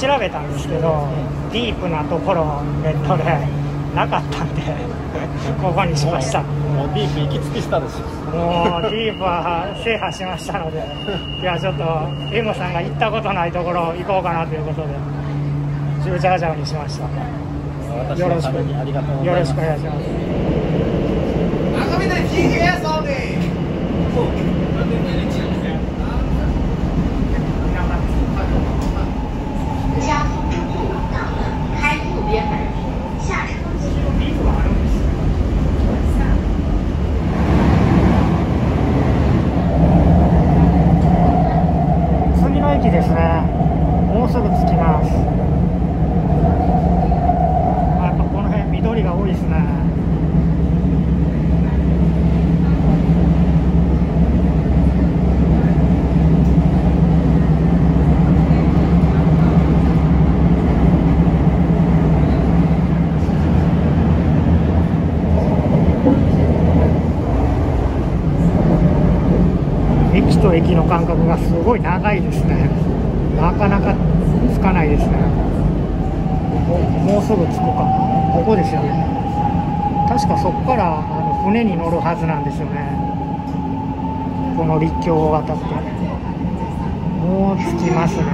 調べたんですけどディープなところネットでなかったんで ここにしました。もうディープ行き尽くしたでしょ。もうディープは制覇しましたので いやちょっと M さんが行ったことないところ行こうかなということでジュージャージャーにしました。私よろしくよろしくお願いします。加速度到了，开右边门，下车请。次の駅ですねもうすぐ着きますあやっぱこの辺緑が多いですね駅と駅の間隔がすごい長いですね。なかなかつかないですね。もうもうすぐ着くかここですよね。確かそこからあの船に乗るはずなんですよね。この陸橋を渡って。もう着きますね。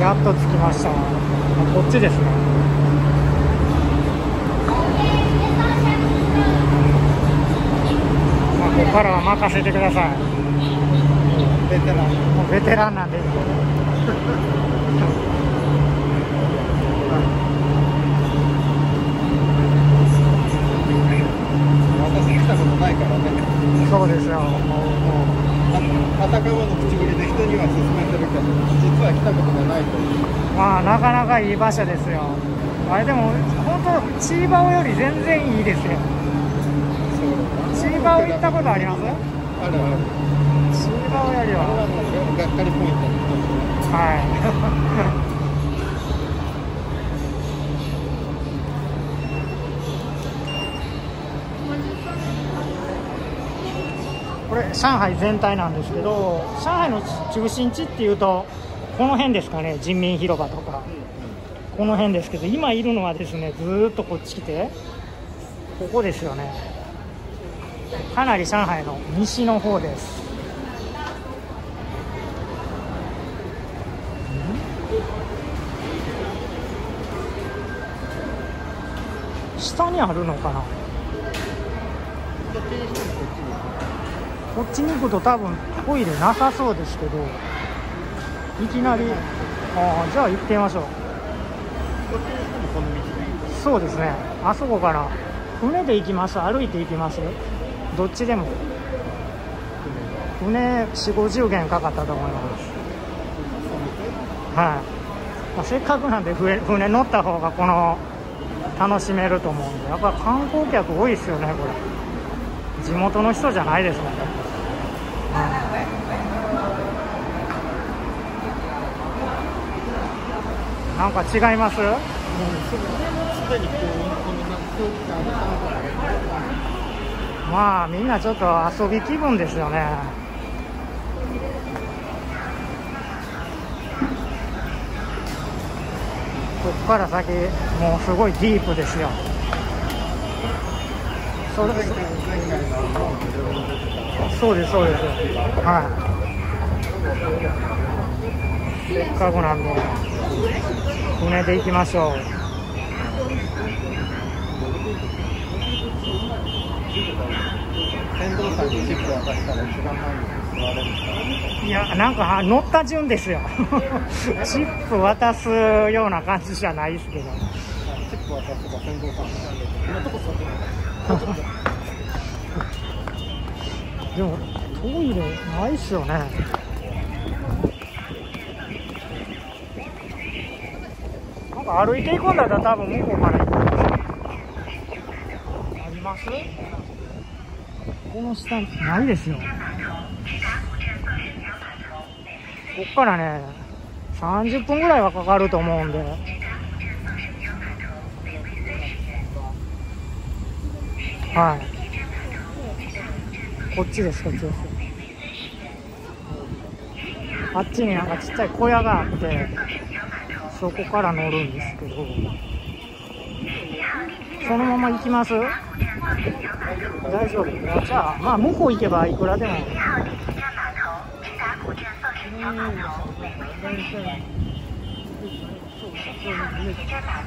やっと着きました。こっちですねまあ、ここからは任せてください。ベテランもうベテランなんで。私来たことないからねそうですよ。もうもあたかまの口ぶりで人には勧めてるけど実は来たことがないといううまあなかなかいい場所ですよ。あれでも本当チーバオより全然いいですよ。チーバオ行ったことあります？あるあるチーバオよりはがっかりポイントはい。これ上海全体なんですけど上海の中心地っていうとこの辺ですかね人民広場とかうんうんこの辺ですけど今いるのはですねずーっとこっち来てここですよねかなり上海の西の方です。下にあるのかな？こっちに行くと多分トイレなさそうですけどいきなりああじゃあ行ってみましょう。そうですね。あそこから船で行きます？歩いて行きます？どっちでも。船4 5 0元かかったと思います。はい、まあ、せっかくなんで船船乗った方がこの楽しめると思うんで。やっぱ観光客多いですよねこれ。地元の人じゃないですもんね、うんなんか違います？すでにこうこの空気感が寒くなるまあみんなちょっと遊び気分ですよね。ここから先もうすごいディープですよ。それそうですそうです。はい。せっかくなんで船で行きましょう。船頭さんにチップ渡したら一番前に座れるんですかいやなんか乗った順ですよ。チップ渡すような感じじゃないですけど。チップ渡せば船頭さんこんなとこ座ってないでもトイレないっすよね。なんか歩いていくんだったら多分向こうから行くんですよ。あります？この下ないですよ。こっからね30分ぐらいはかかると思うんで。はい。こっちですこっちです。あっちになんかちっちゃい小屋があってそこから乗るんですけど。そのまま行きます？大丈夫じゃあまあ向こう行けばいくらでも站码头直达古镇放生桥码头，每位三十元。十七号地铁站码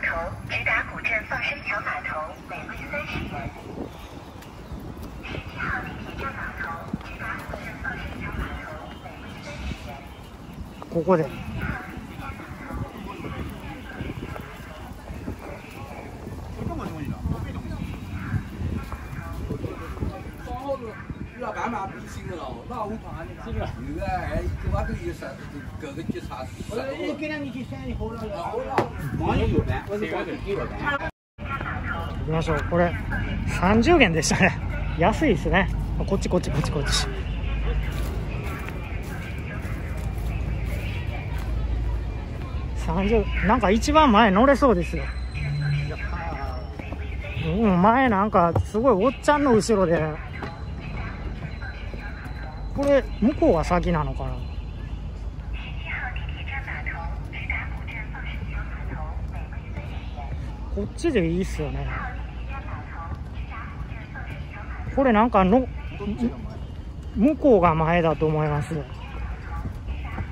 头直达古镇放生桥码头，每位三十元。给了单。行きましょう。これ30元でしたね。安いですね。こっちこっちこっちこっち。30なんか一番前乗れそうですよ。うん前なんかすごいおっちゃんの後ろで。これ向こうが先なのかな？こっちでいいっすよね。これなんかの向こうが前だと思います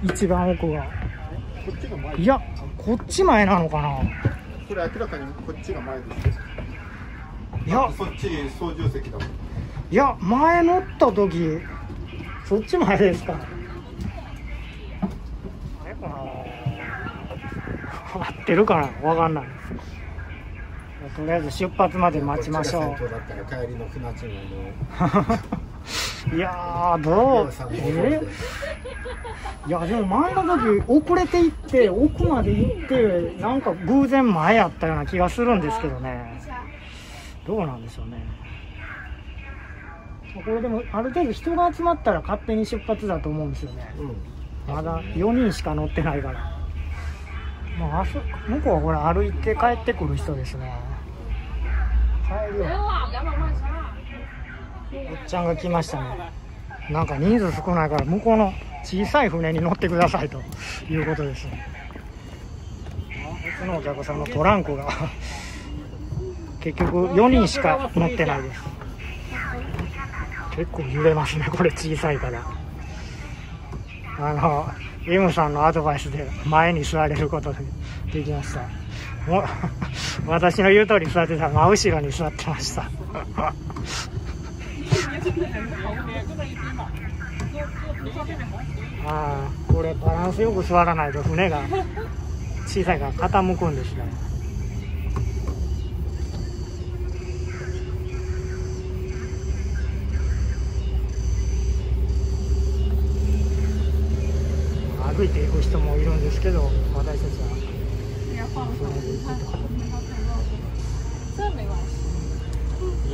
一番奥が。いやこっち前なのかな？これ明らかにこっちが前ですよ。いや。そっち操縦席だもん。いや前乗った時そっち前ですか。あれかな？合ってるかな？わかんない。とりあえず出発まで待ちましょう いやーどうえ？いやでも前の時遅れて行って奥まで行ってなんか偶然前やったような気がするんですけどね。どうなんでしょうね。これでもある程度人が集まったら勝手に出発だと思うんですよね。うん。まだ4人しか乗ってないから。もうあそ向こうはこれ歩いて帰ってくる人ですね。帰るよおっちゃんが来ましたね。なんか人数少ないから向こうの小さい船に乗ってくださいということです。別のお客さんのトランクが。結局4人しか乗ってないです。結構揺れますねこれ小さいから。あの M さんのアドバイスで前に座れることでできました。もう私の言う通り座ってた。ら真後ろに座ってました。ああこれバランスよく座らないと船が小さいから傾くんですね。歩いていく人もいるんですけど私たちは。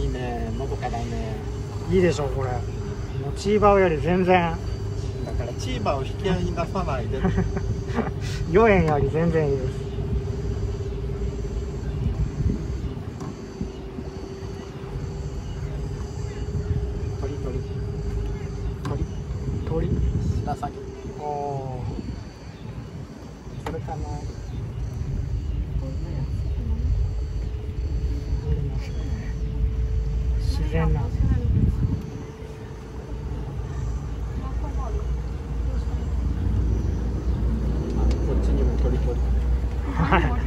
いいね、のどかだね。いいでしょうこれ。もうチーバーより全然。だからチーバーを引き合いに出さないで。4円より全然いいです鳥鳥。鳥鳥白鷺。おおそれかな。自然なこっちにも鳥鳥。はい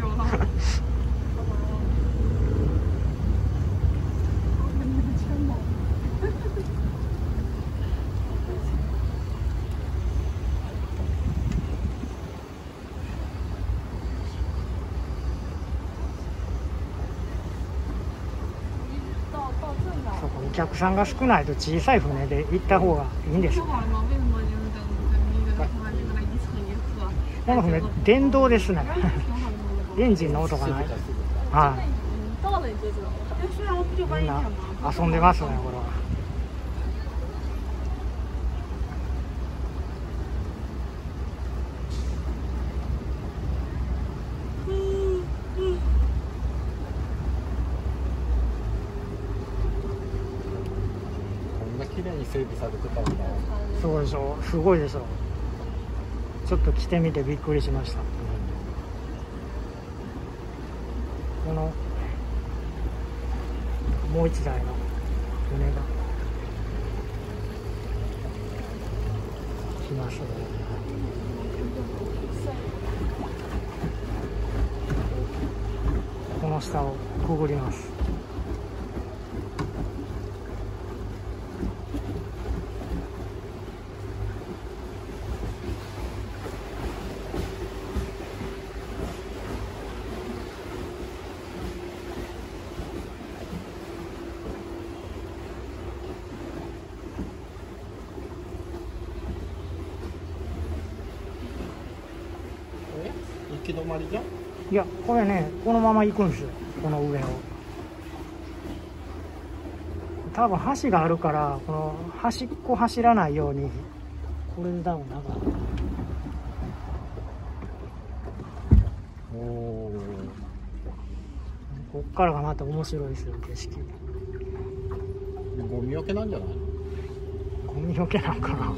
お客さんが少ないと小さい船で行った方がいいんです？この船電動ですね。エンジンの音がない。はい。みんな？遊んでますねこれはこんな綺麗に整備されてたんだそうでしょすごいでしょちょっと着てみてびっくりしました。このもう一台。の船が来ますねこの下をくぐりますえ行き止まりじゃん？いやこれねこのまま行くんですよ。この上を。多分橋があるからこの端っこ走らないようにこれで多分なんかおおこっからがまた面白いですよ景色。ゴミよけなんじゃないゴミよけなんかな？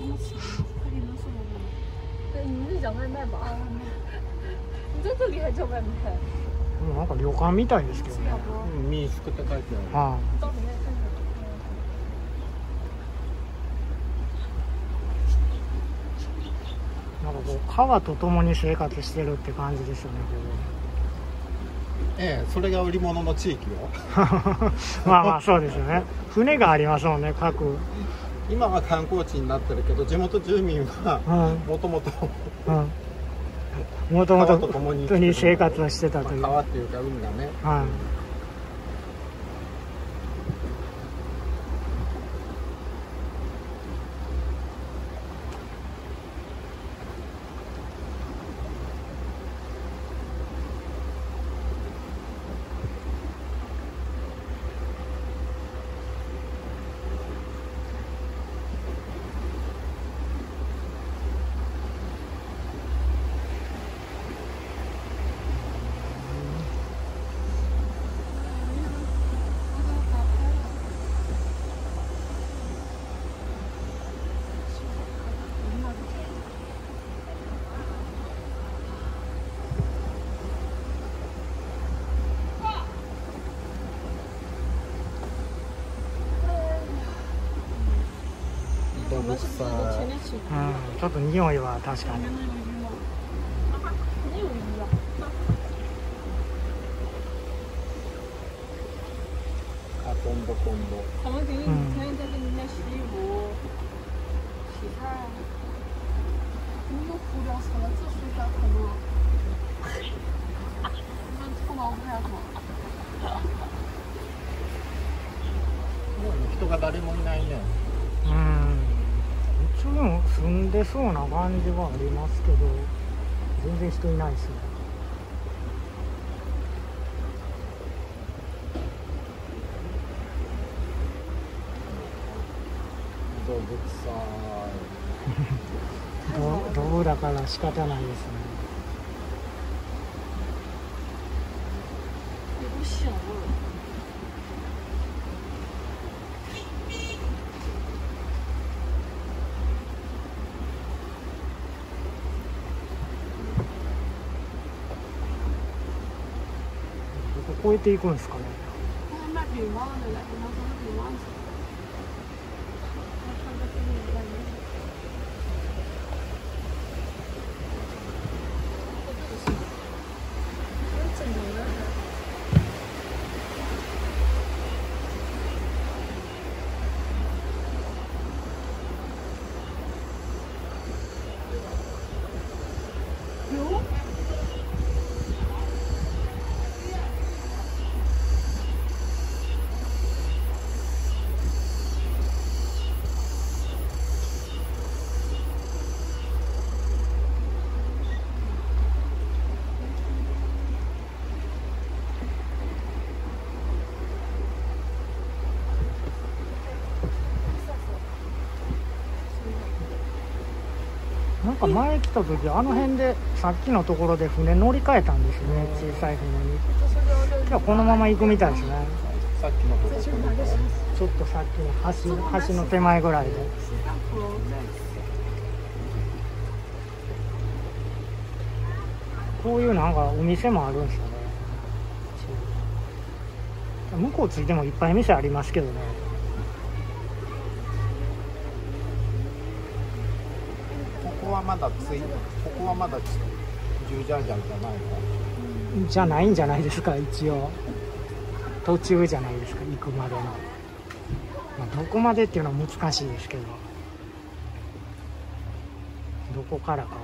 啊，外卖。你在这里还叫外卖？でもなんか旅館みたいですけどね民宿って書いてあるは。いなんかこう川と共に生活してるって感じですよねええそれが売り物の地域よ まあまあそうですよね船がありますもんね各今は観光地になってるけど地元住民はうんもともとうんもともと川と共に生活をしてたという、は川っていうか海がね。い動物我们是不是さ都前面起？うん、ちょっと匂いは確かに前面那个鱼吗？肯定有鱼啊！あトンボトンボ他们肯定天天在这里面洗衣服、洗菜。你又无聊死了，这睡觉可能。你们冲到不太好。もう人が誰もいないねうん一応でも住んでそうな感じはありますけど全然人いないですね。動物さど道具だから仕方ないですね。有股香味儿。ここ越えていくんですかね他们卖饼干的嘞，我们说是饼干子。我看到这里有卖饼干。这是正常的。有。か前来た時あの辺でさっきのところで船乗り換えたんですよね小さい船に。いやこのまま行くみたいですね。さっきのとこちょっとさっきの橋橋の手前ぐらいで。こういうなんかお店もあるんですよね。向こうついてもいっぱい店ありますけどねだついここはまだジュージャージャーじゃないの？じゃないんじゃないですか一応。途中じゃないですか行くまでの、まあ、どこまでっていうのは難しいですけど。どこからかは。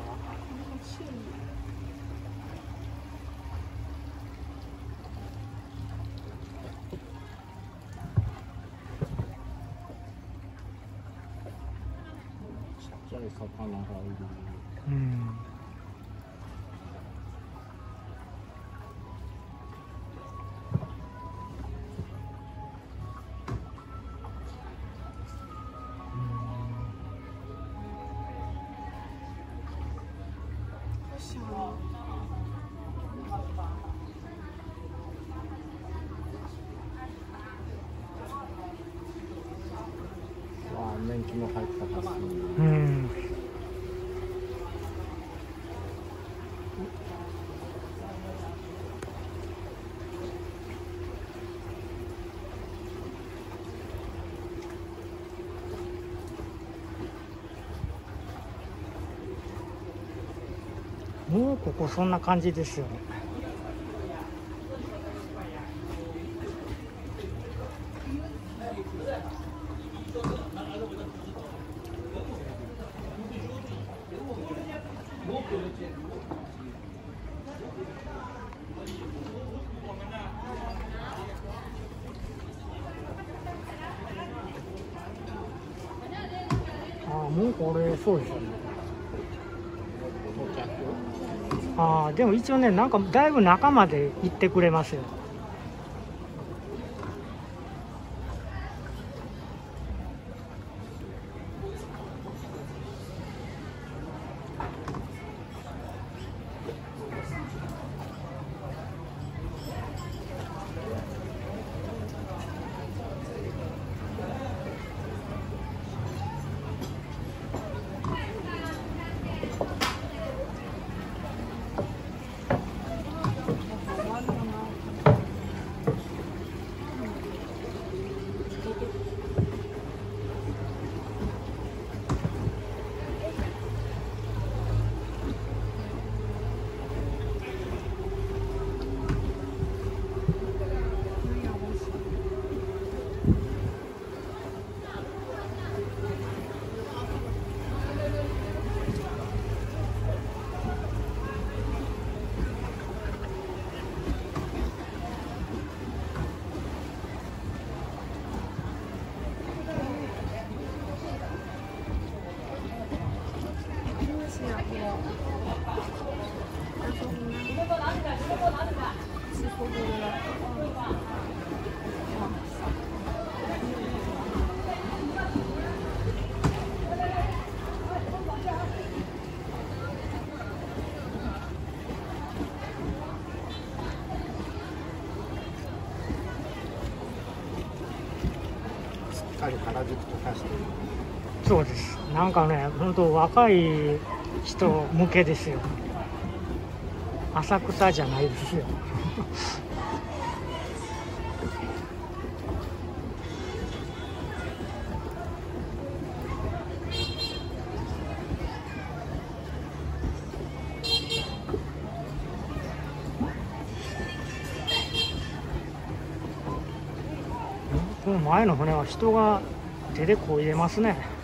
ちっちゃい魚がいるもうここそんな感じですよねああもうこれそうですよね到着ああでも一応ねなんかだいぶ中まで行ってくれますよすっかり原宿と化しているそうですなんかね本当若い人向けですよ。浅草じゃないですよ。この前の船は人が手でこいでますね。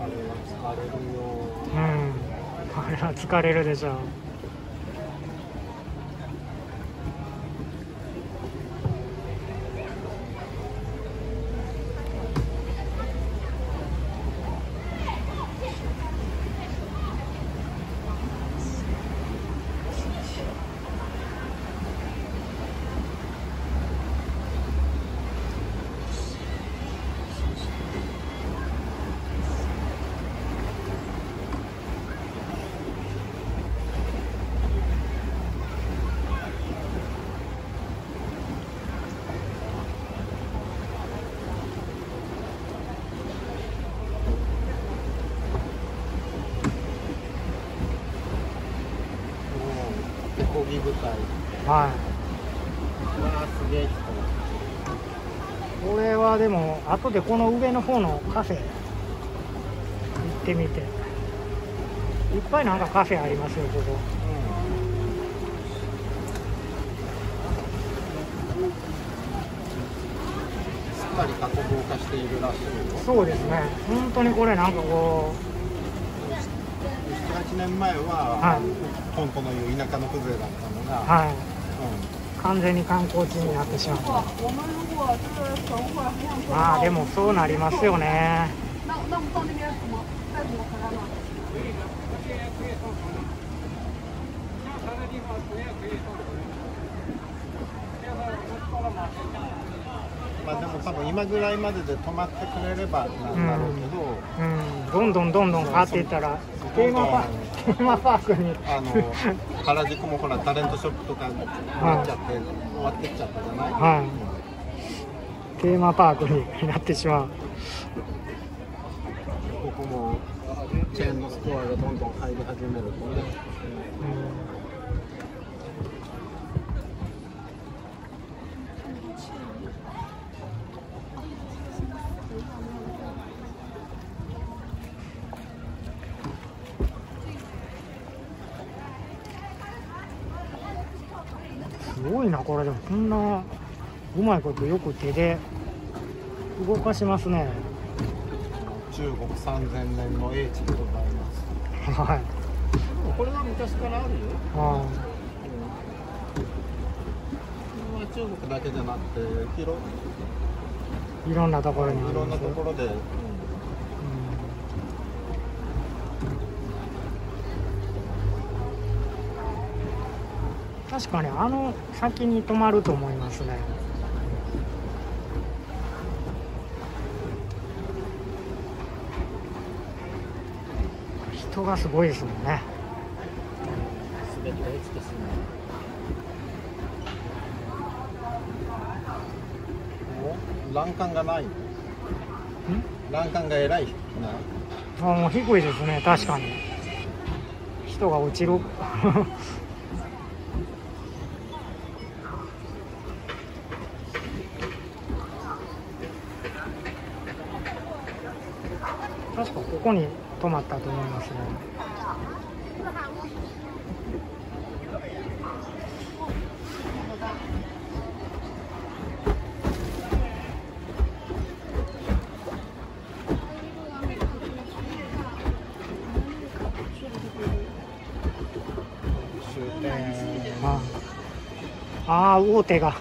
あれは疲れるようんあれは疲でこの上の方のカフェ行ってみて。いっぱいなんかカフェありますよここ。すっかり過去防化しているらしいよ。そうですね本当にこれなんかこ78年前は、はい。本当のいう田舎の風情だったのうが、はい。うん。完全に観光地になってしまったまあでもそうなりますよね？まあでも多分今ぐらいまでで止まってくれればなんだろうけど、うんどんどんどんどん変わっていったら。そうテーマパークテーマパークに。あの原宿もほらタレントショップとかになっちゃって、終わってっちゃったじゃない、はいテーマパークになってしまうここもチェーンのストアがどんどん入り始めるとね、すごいなこれでもこんなうまいことよく手で動かしますね。中国3000年の英知でございます。はい。これは昔からあるよ、はうん、中国だけじゃなくて広いいろんなところに。あいろんなところで、うん。確かにあの先に止まると思いますね人がすごいですもんね。全て美しいお欄干がない。欄干が偉いなあもう低いですね。確かに。人が落ちる。確かここに止まったと思いますね。ああ大手が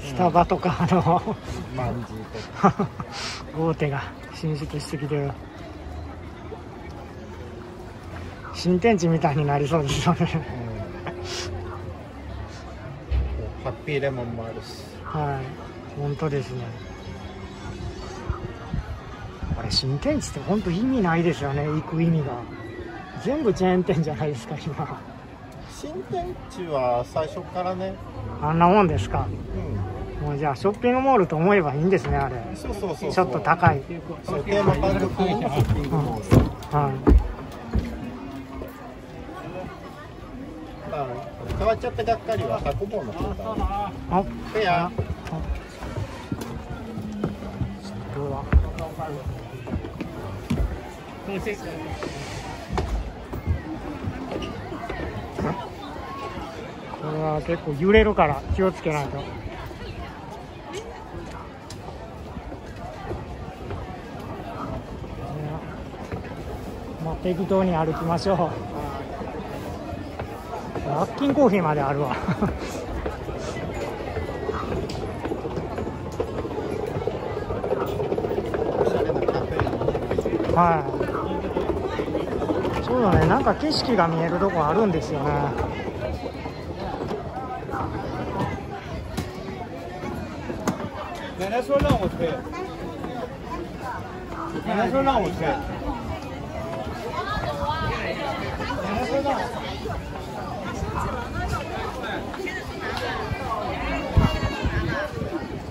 スタバとか、あの 大手が進出してきてる新天地みたいになりそうです。よねハッピーレモンもあるし。はい。本当ですね。これ新天地って本当意味ないですよね。行く意味が。全部チェーン店じゃないですか今。新天地は最初からね、あんなもんですか。うもうじゃあショッピングモールと思えばいいんですねあれ。ん、そうそうそう。ちょっと高い、そうテーマパークはいっちゃったがっかりはタコボーの方だあフェアどうだこれは結構揺れるから気をつけないと。まあ、適当に歩きましょう。ラッキンコーヒーまであるわ。はい。そうだね、なんか景色が見えるとこあるんですよね。奶奶说让我推，奶奶说让我推。奶奶说让我。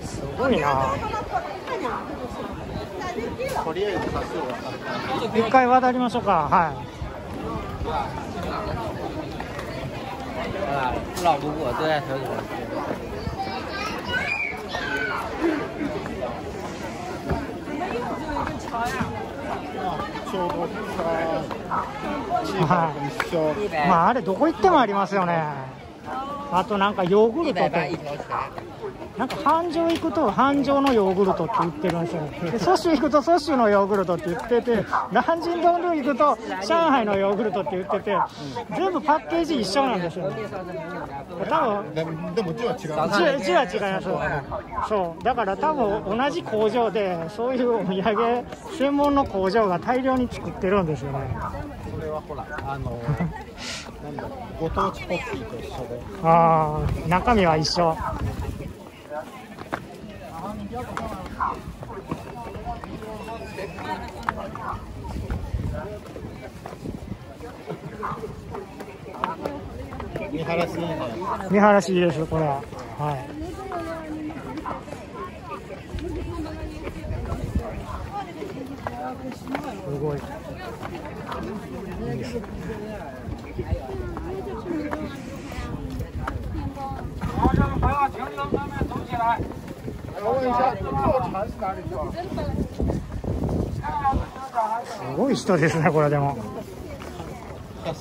すごいな。とりあえず一回渡りましょうか。はい。啊，老不过都在头里。ちょうどさ、チーバーと一緒。まああれどこ行ってもありますよね。あとなんかヨーグルトと一条船。なんか繁盛行くと繁盛のヨーグルトって言ってるんですよで蘇州行くと蘇州のヨーグルトって言ってて南京東路行くと上海のヨーグルトって言ってて全部パッケージ一緒なんですよ。多分でも字は違う。字字は違います。そう。だから多分同じ工場でそういうお土産専門の工場が大量に作ってるんですよね。それはほら、あの、なんだご当地コッヒーと一緒で。ああ中身は一緒見晴らしいいね。見晴らしいいですこれははいすごいいいです问一下，坐船是哪里坐？すごい人ですねこれでも。あ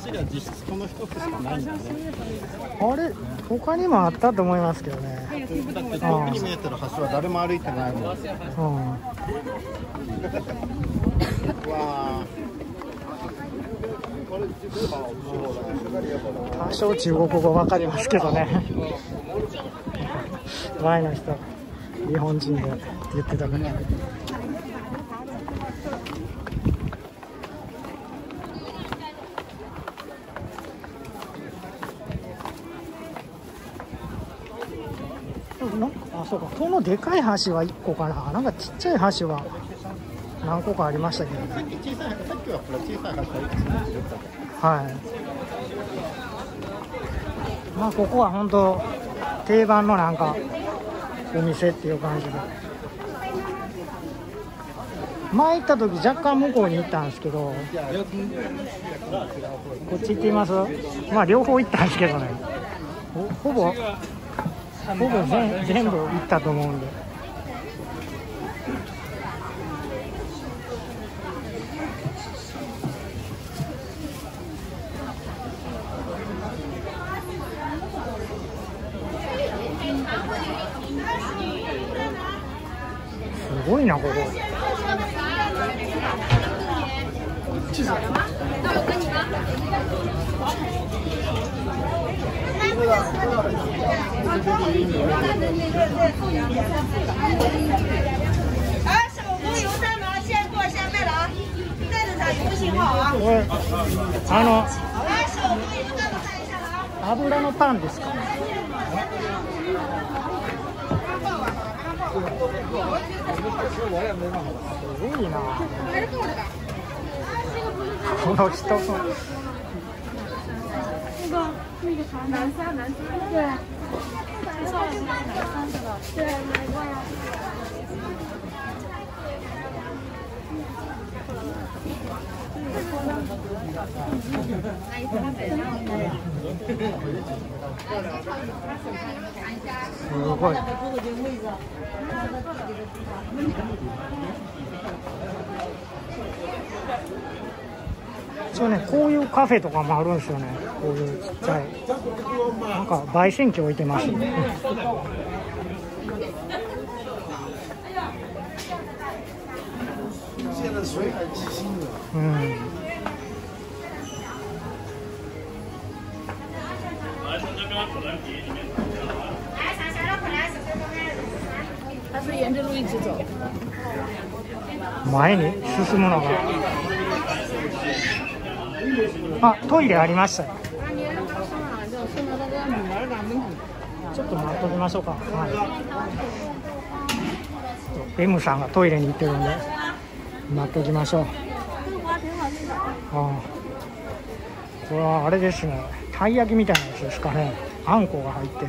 れ？他にもあったと思いますけどねだって遠くに見えてる橋は誰も歩いてないもん。うわうんあ。多少中国語わかりますけどね前の人日本人で言ってたからなんかあそうかこのでかい橋は1個かななんかちっちゃい橋は何個かありましたけどねさっき小さい、さっきはこれ小さい橋はいくつも言った。はい。まあここは本当定番のなんかお店っていう感じで。前行った時若干向こうに行ったんですけど、こっち行ってみます？まあ両方行ったんですけどね。ほほぼほぼ全全部行ったと思うんで。いなここ。啊，手工油三毛，现做现卖的啊，带着咱邮信号啊。これあの油三毛看一下啊。油のパンですか。すごいな。この人の。那个那个啥，南山南山，对，不错，是南山是吧？对，买过呀。ごい。一応ね、こういうカフェとかもあるんですよね。こういうちっちゃい。なんか焙煎機置いてます、ね。うん。它是沿着路一直走。前に進むのが。あ、トイレありました。ちょっと待っときましょうか。はい。M さんがトイレに行ってるんで、待っときましょう。ああ。これはあれですね。たい焼きみたいなやつですかね。あんこが入って。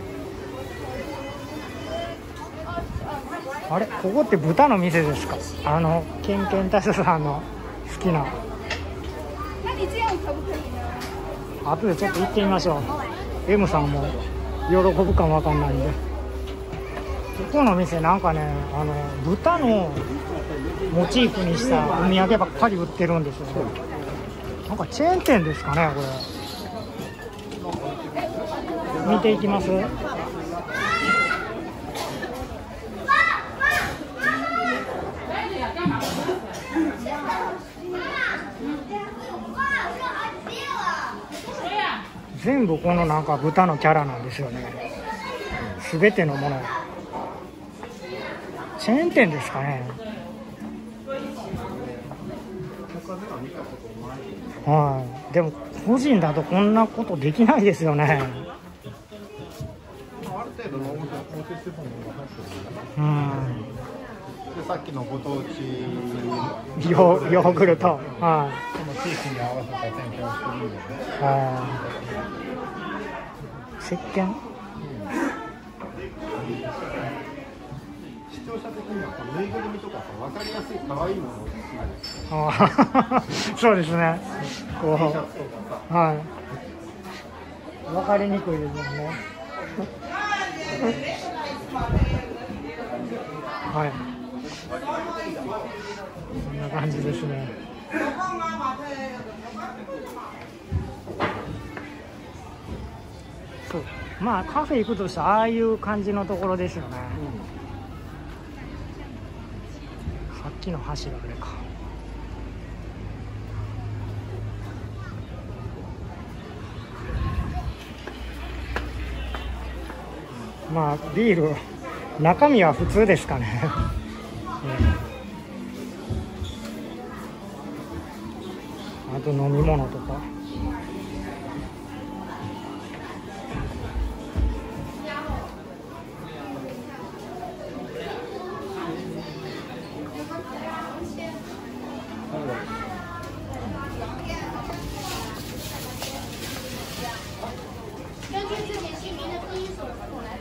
あれ？ここって豚の店ですか？あの、ケンケンタスさんの好きな。後でちょっと行ってみましょう。M さんも喜ぶかもわかんないんでここの店なんかねあの豚のモチーフにしたお土産ばっかり売ってるんですよなんかチェーン店ですかねこれ。見ていきます。全部このなんか豚のキャラなんですよね。全てのもの。チェーン店ですかねはい。でも個人だとこんなことできないですよね。うん。でさっきのご当地ヨーヨーグルト。はい。その地域に合わせた点検をしてるんでね。はい。石鹸？視聴者的にはこうぬいぐるみとかさ分かりやすい可愛いものを好きですそうですね。こ T シャツとかうはい。分かりにくいですよね。はい。こんな感じですね。そう。まあカフェ行くとしたらああいう感じのところですよね、さっきの橋があれか。まあビール中身は普通ですかね、うん。あと飲み物とか。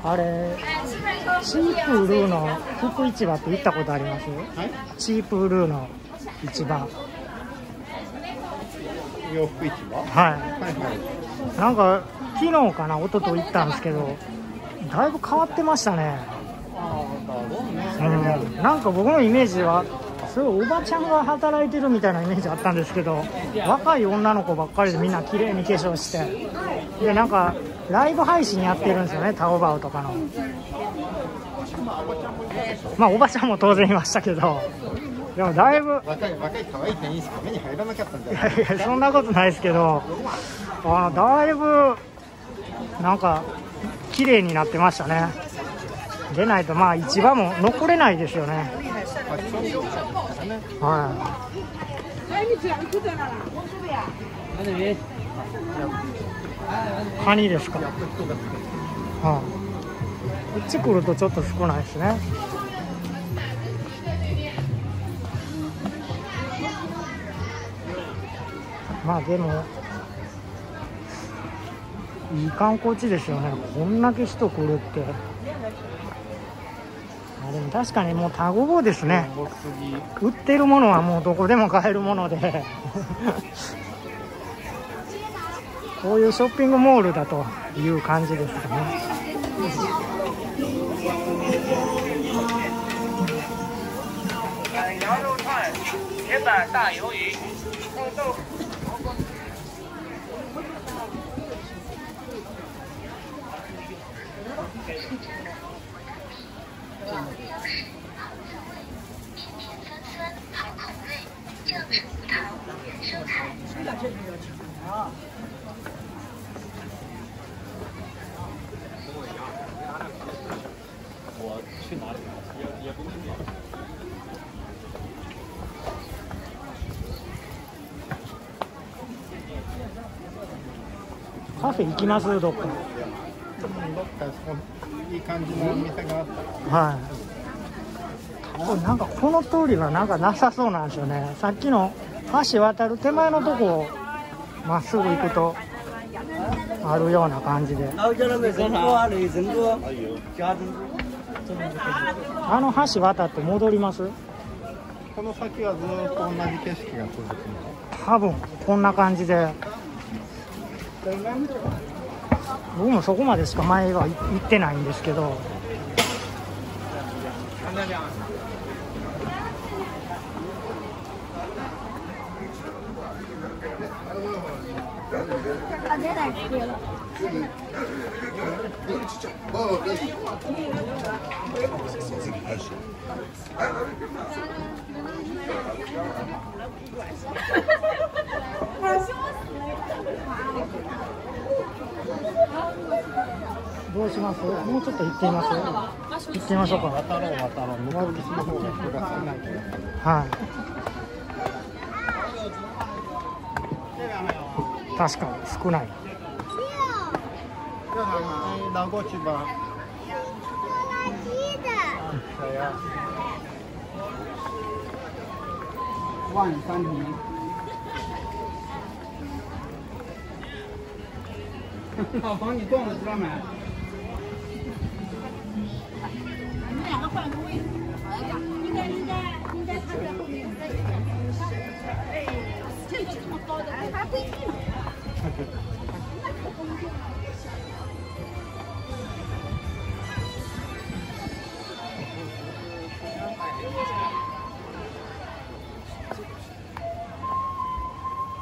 あれチープルーの福市場って行ったことあります？はいチープルーの市場。洋服市場？ははいはい。いなんか昨日かな一昨日行ったんですけどだいぶ変わってましたね。ああだろうね。うん。なんか僕のイメージはすごいおばちゃんが働いてるみたいなイメージあったんですけど若い女の子ばっかりでみんな綺麗に化粧して。でなんかライブ配信やってるんですよねタオバオとかの。まあおばちゃんも当然いましたけど。でもだいぶ。若い若い可愛い店員しか目に入らなかったんじゃいないやいやそんなことないですけど。あのだいぶなんか綺麗になってましたね。でないとまあ市場も残れないですよね。はい。カニですかはい。こっち来るとちょっと少ない。ですねまあでもい。い。観光地ですよねこんだけ人来るって確かにもうタゴボですね。売ってるものはもうどこでも買えるもので。こういうショッピングモールだという感じですかね羊肉串、铁板大鱿鱼、臭豆腐。甜甜酸酸好口カフェ行きます？どっか。いい感じのお店があったら。はいなんかこの通りはなんかなさそうなんですよね。さっきの橋渡る手前のとこをまっすぐ行くとあるような感じで。あの橋渡って戻ります？この先はずっと同じ景色が続くの？多分こんな感じで。僕もそこまでしか前は行ってないんですけど他在哪儿了？どうします？もうちょっと行ってみます。行ってみましょうか。渡ろう渡ろう沼津の方が人が少ないはい。確かに少ない。名護千葉 saya 万三平。老房你动了知道没？你们两个换个位置，应该应该应该他在后面在哎，这个这么高的，还不一定。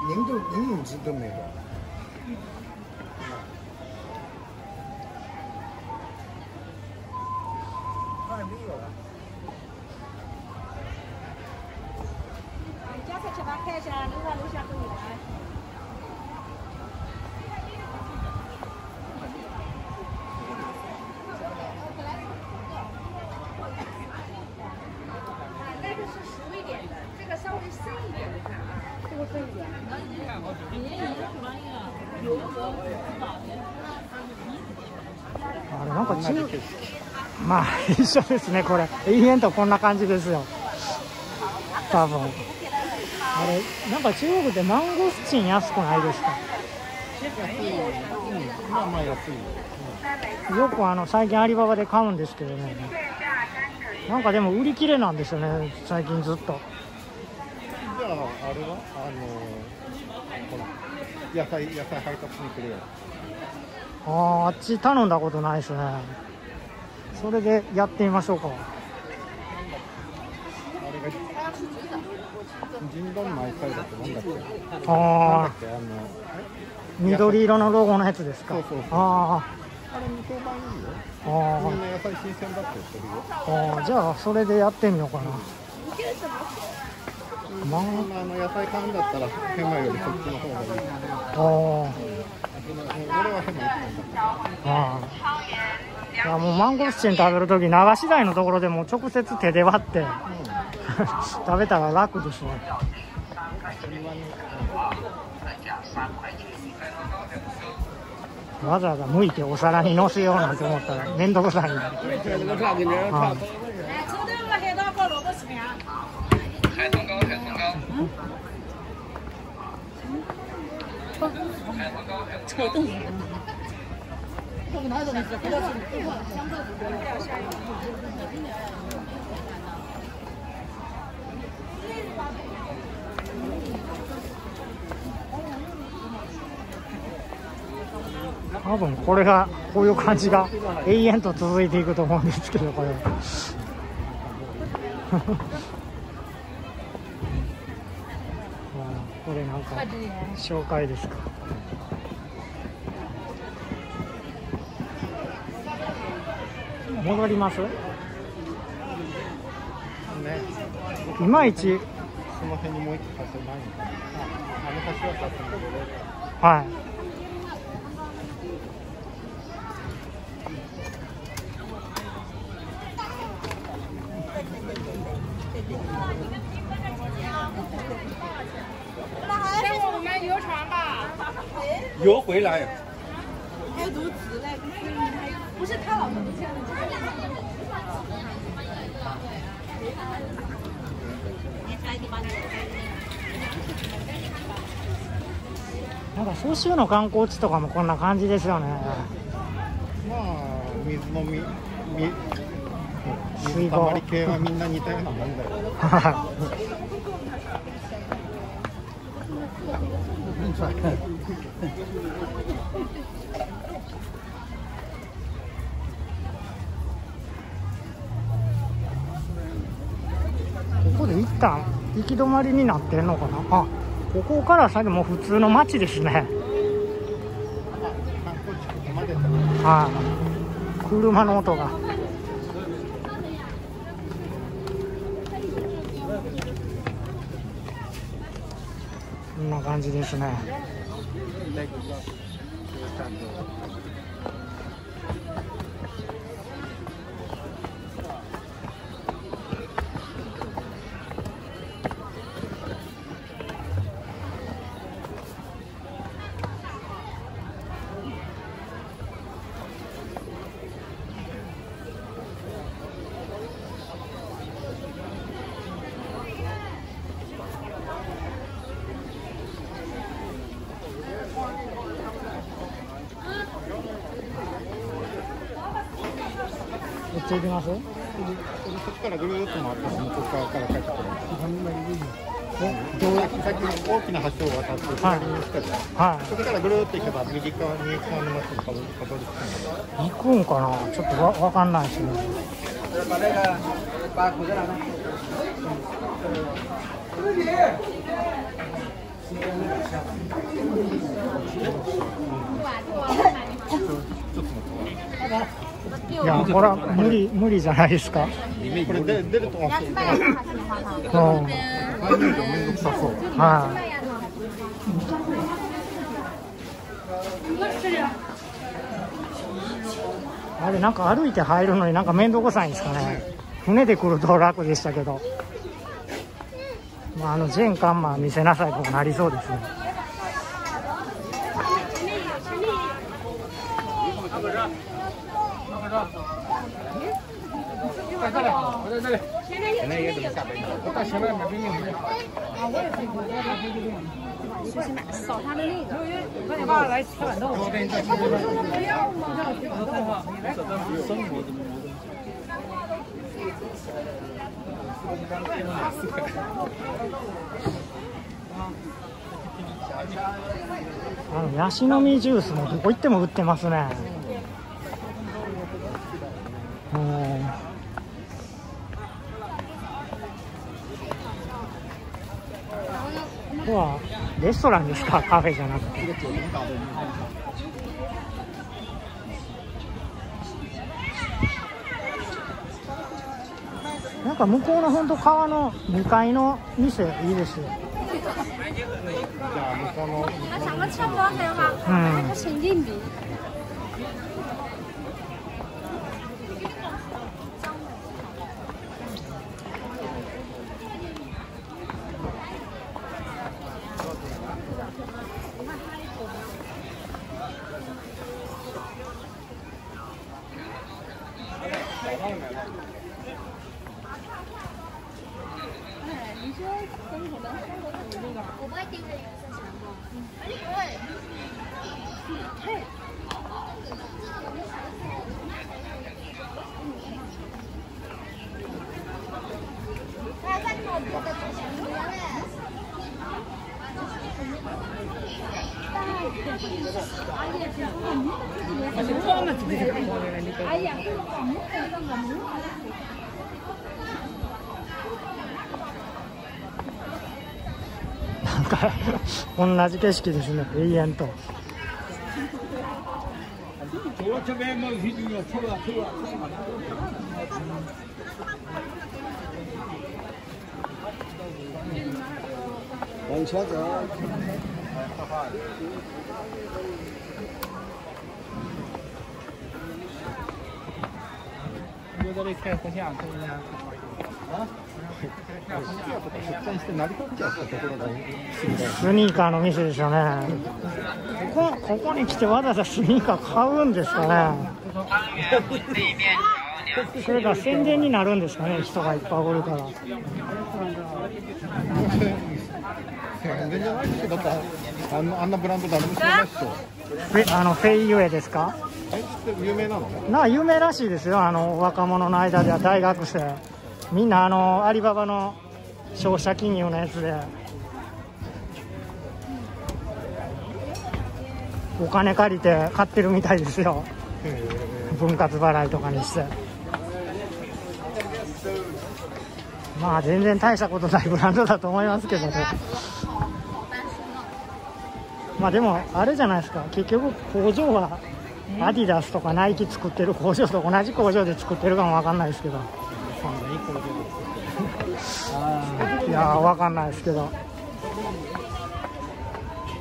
您就您有知道没有？家才去把看一下，楼上楼下都有啊。那个是熟一点的，这个稍微深一点的看啊，这个深一点。あれなんか中まあ 一緒ですねこれ。永遠とこんな感じですよ。多分。あれなんか中国でマンゴスチン安くないですか？まあまあ安い。よくあの最近アリババで買うんですけどね。なんかでも売り切れなんですよね最近ずっと。じゃああれは？あのほら野菜野菜配達に来るよ。あーあっち頼んだことないですねそれでやってみましょうか。あれが人丼の愛妻だってなんだっけ？なんだあ緑色のロゴのやつですか。そうそうそう。ああじゃあそれでやってみようかな。まあ。の野菜買うんだったらヘマよりそっちの方がいい。ああ俺はヘマ。ああいやもうマンゴスチン食べるとき流し台のところでもう直接手で割って 食べたら楽ですねわざわざ剥いてお皿にのせようなんて思ったら面倒くさい多分これがこういう感じが永遠と続いていくと思うんですけどこれ これなんか紹介ですか。戻ります？ね。いまいちその辺にもう一ないのかな。あの橋はい回来。还有如此嘞，不是他老婆这样なんか蘇州の観光地とかもこんな感じですよね。まあ水飲みみ水水たま道り系はみんな似たようなもんだよ。は いここで一旦行き止まりになってんのかな？あここから先も普通の街ですね。はい。車の音が。こんな感じですね。ますそっちからぐるっと回って向こう側から帰ってくるどうさっきの大きな橋を渡って左に来たじゃん、はい。そこからぐるっと行けば右側に川の町にたどり着くんだよ行くんかなちょっとわわかんない。ですね Para la para cuidar la いやこれは無理無理じゃないですか。これで出ると思ってうん。入るめんどくさそうはいあれなんか歩いて入るのになんか面倒くさいんですかね。船で来ると楽でしたけど、まあ、あの全カンマ見せなさいとかなりそうですね。あのヤシの実ジュースもどこ行っても売ってますね。うん。ここはレストランですか？カフェじゃなくて。なんか向こうの本当川の2階の店いいですよ。じゃあ向こうの。那想个差不多还有吗？嗯那神经病。我不会盯着颜色想过。哎呀，なんか同じ景色ですね永遠と。往前走。你在这看摄像，是不是？啊？スニーカーの店ですよね。ここここに来てわざわざスニーカー買うんですかね。それが宣伝になるんですかね。人がいっぱいおるから。あんなあんなブランド誰も知らないっしょ。フェあのフェイユエですか？え有名なの？な有名らしいですよ。あの若者の間では大学生みんなあのアリババの消費者金融のやつでお金借りて買ってるみたいですよ。分割払いとかにして。まあ全然大したことないブランドだと思いますけどね。まあでもあれじゃないですか。結局工場はアディダスとかナイキ作ってる工場と同じ工場で作ってるかもわかんないですけどいやーわかんないですけど。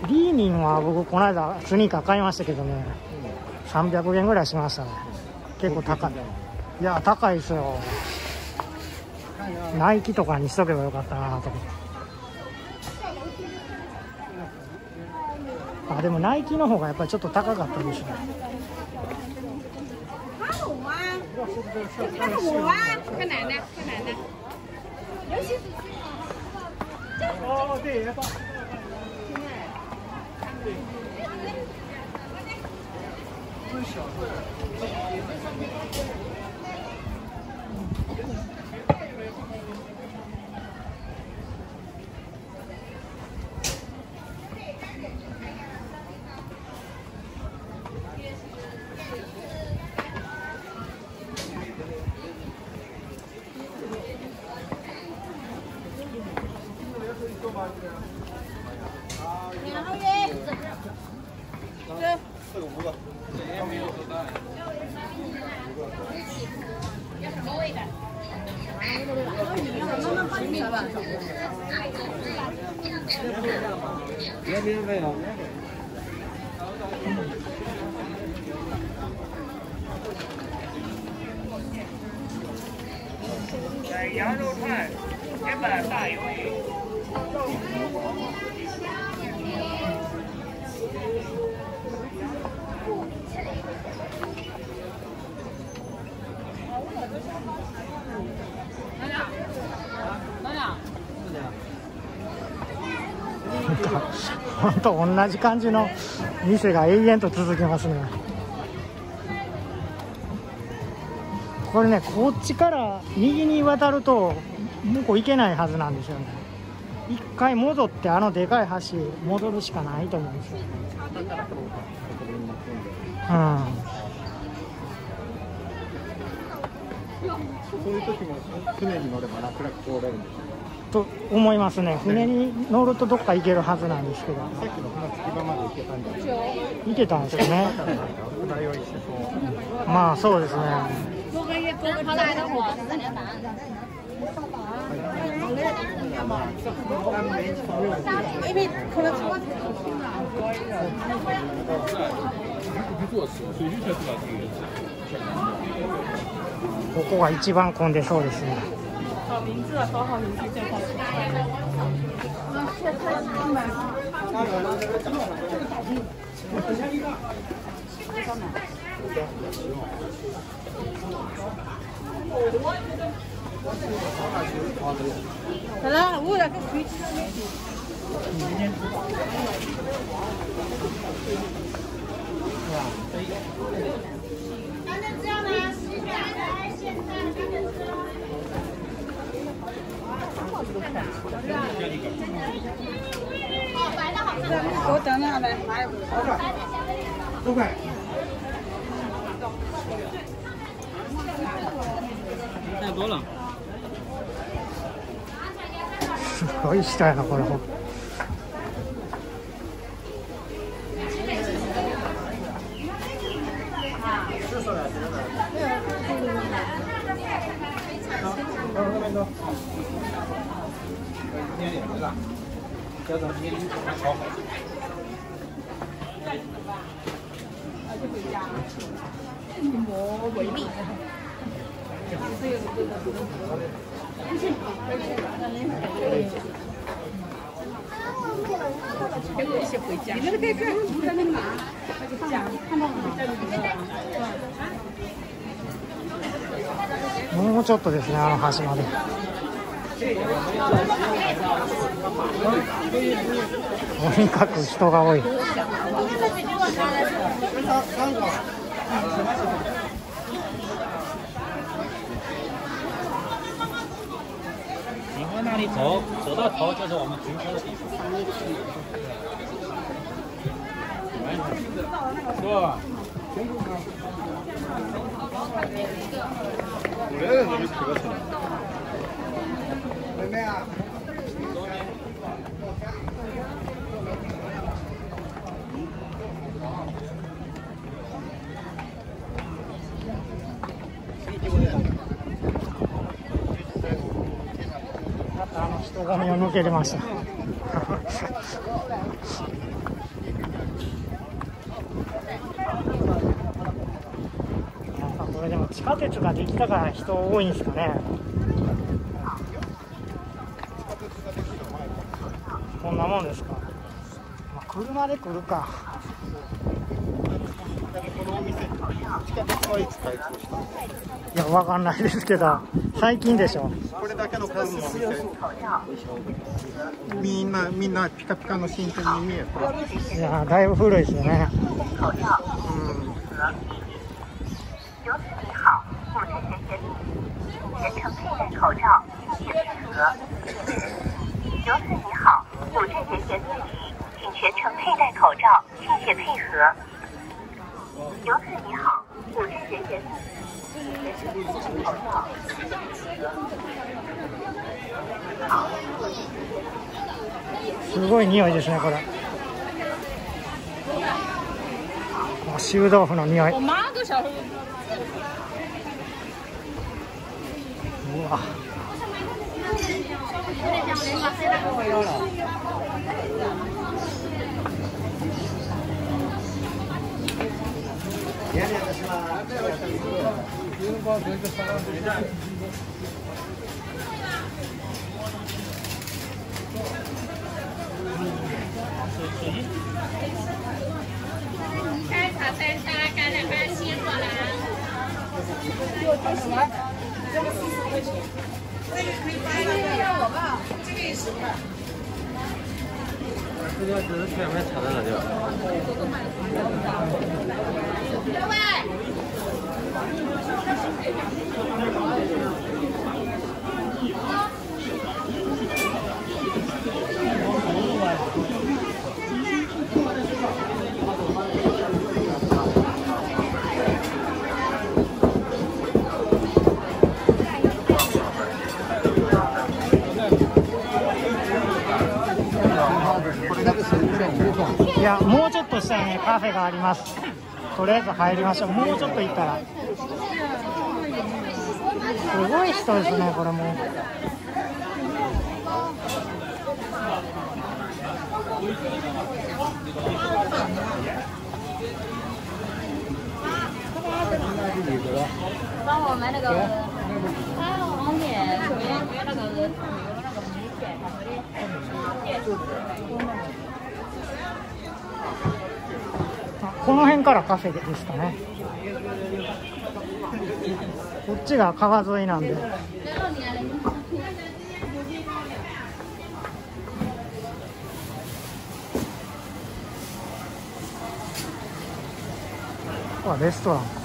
リーニンは僕この間スニーカー買いましたけどね。300円ぐらいしましたね。結構高い。いや高いですよ。ナイキとかにしとけばよかったなと思って。あでもナイキの方がやっぱりちょっと高かったですね看我啊，看我啊，看奶奶，看奶奶。哦对然本当同じ感じの店が永遠と続きますね。これねこっちから右に渡ると向こう行けないはずなんですよね。一回戻ってあのでかい橋戻るしかないと思うんですよ。うん。そういう時も船に乗れば楽々通れるんですよと思いますね。船に乗るとどっか行けるはずなんですけど。さっきの船着き場まで行けたんじゃないです行けたんですよね。か船酔いしてそう。まあそうですね好名字，找好名字再开始。好了，五了，跟谁？反正这样吗？哎，现在那个车。超ここが一番混んでそうですね好了，我那个回去。给我等两呗，拿一会都快太多了。すごい下やなこれもうちょっとですねあの橋までとにかく人が多い。你往那里走，走到头就是我们停车的地方。あの人混みを抜けれました。やっぱこれでも地下鉄ができたから人多いんですかね。ですか。まあ、車で来るか。いや、わかんないですけど、最近でしょ。これだけの数のお店みんなみんなピカピカの新品に見えていや、だいぶ古いですよね。口罩，由此你好，目前学学全程佩戴口罩，谢谢配合。由此你好，五站人员自理，请全程佩戴口罩，谢谢配合。由此你好，五站人员自理，请全程佩戴口罩，谢谢配合。すごい匂いですね、これ。臭豆腐の匂い。我妈都小时候うわ。该卡变大，该那巴西火狼。这个多少钱？这个可以发一张我吧，这个也十块。这个只是十元钱，的很掉。各位。いや、もうちょっとしたらね、カフェがあります。とりあえず入りましょう。もうちょっと行ったら。すごい人ですね、これもう。帮我买那个黄点，没有没有那个有那个米线，あこの辺からカフェですかね。こっちが川沿いなんで。ここはレストランか。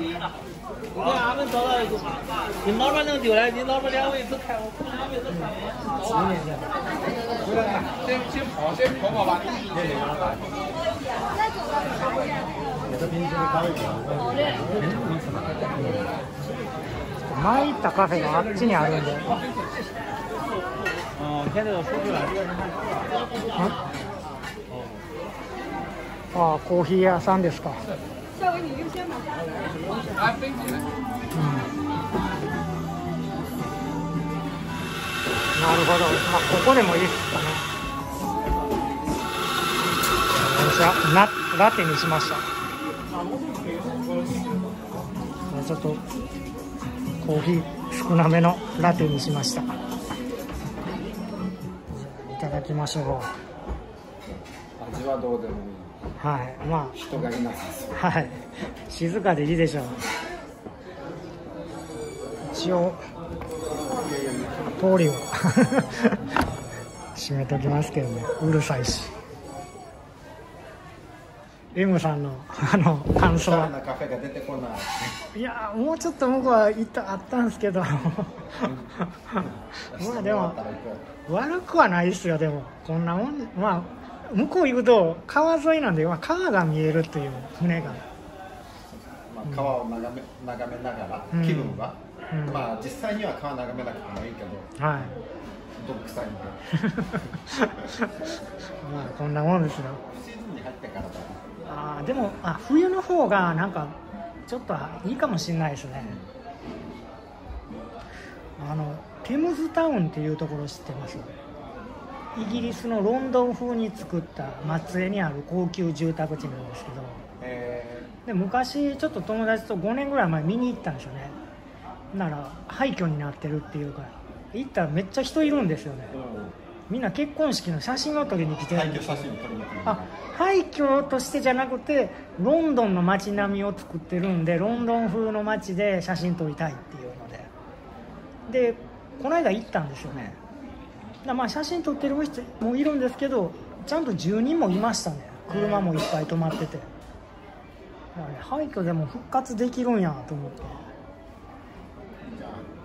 你看俺们找到一个，你老板能丢来，你老板两位只开我，两位只开先先跑，先跑跑吧。前行ったカフェがあっちにあるんで。ああ、コーヒー屋さんですか。来飞なるほど。まあ、ここでもいいですかね。私はララテにしました。ちょっとコーヒー少なめのラテにしました。いただきましょ味はどうでもいい。う。はい。ま人がいなさそう。あ、はい。静かでいいでしょう。一応、通りを 閉めときますけどね。うるさいし。M さんの あの感想い。いやもうちょっと僕は行ったあったんですけど。まあでも悪くはないですよでも。こんなもんまあ向こう行くと川沿いなんで、まあ、川が見えるっていう船が。まあ、川を眺め眺めながらうん。気分は、うんまあ実際には川眺めなくてもいいけどはい。どんくさいんで。まあこんなもんですよ。シーズンに入ってからだあーでもあ冬の方がなんかちょっといいかもしれないですね。あのテムズタウンっていうところ知ってます？イギリスのロンドン風に作った松江にある高級住宅地なんですけど。えで昔ちょっと友達と5年ぐらい前見に行ったんですよねなら廃墟になってるっていうから行ったらめっちゃ人いるんですよね。みんな結婚式の写真を撮りに来て。るんですよ廃墟写真撮りに来る。あ廃墟としてじゃなくてロンドンの街並みを作ってるんでロンドン風の街で写真撮りたいっていうので。でこの間行ったんですよね。だまあ写真撮ってる人もいるんですけどちゃんと住人もいましたね。車もいっぱい止まってて。ね廃墟でも復活できるんやと思って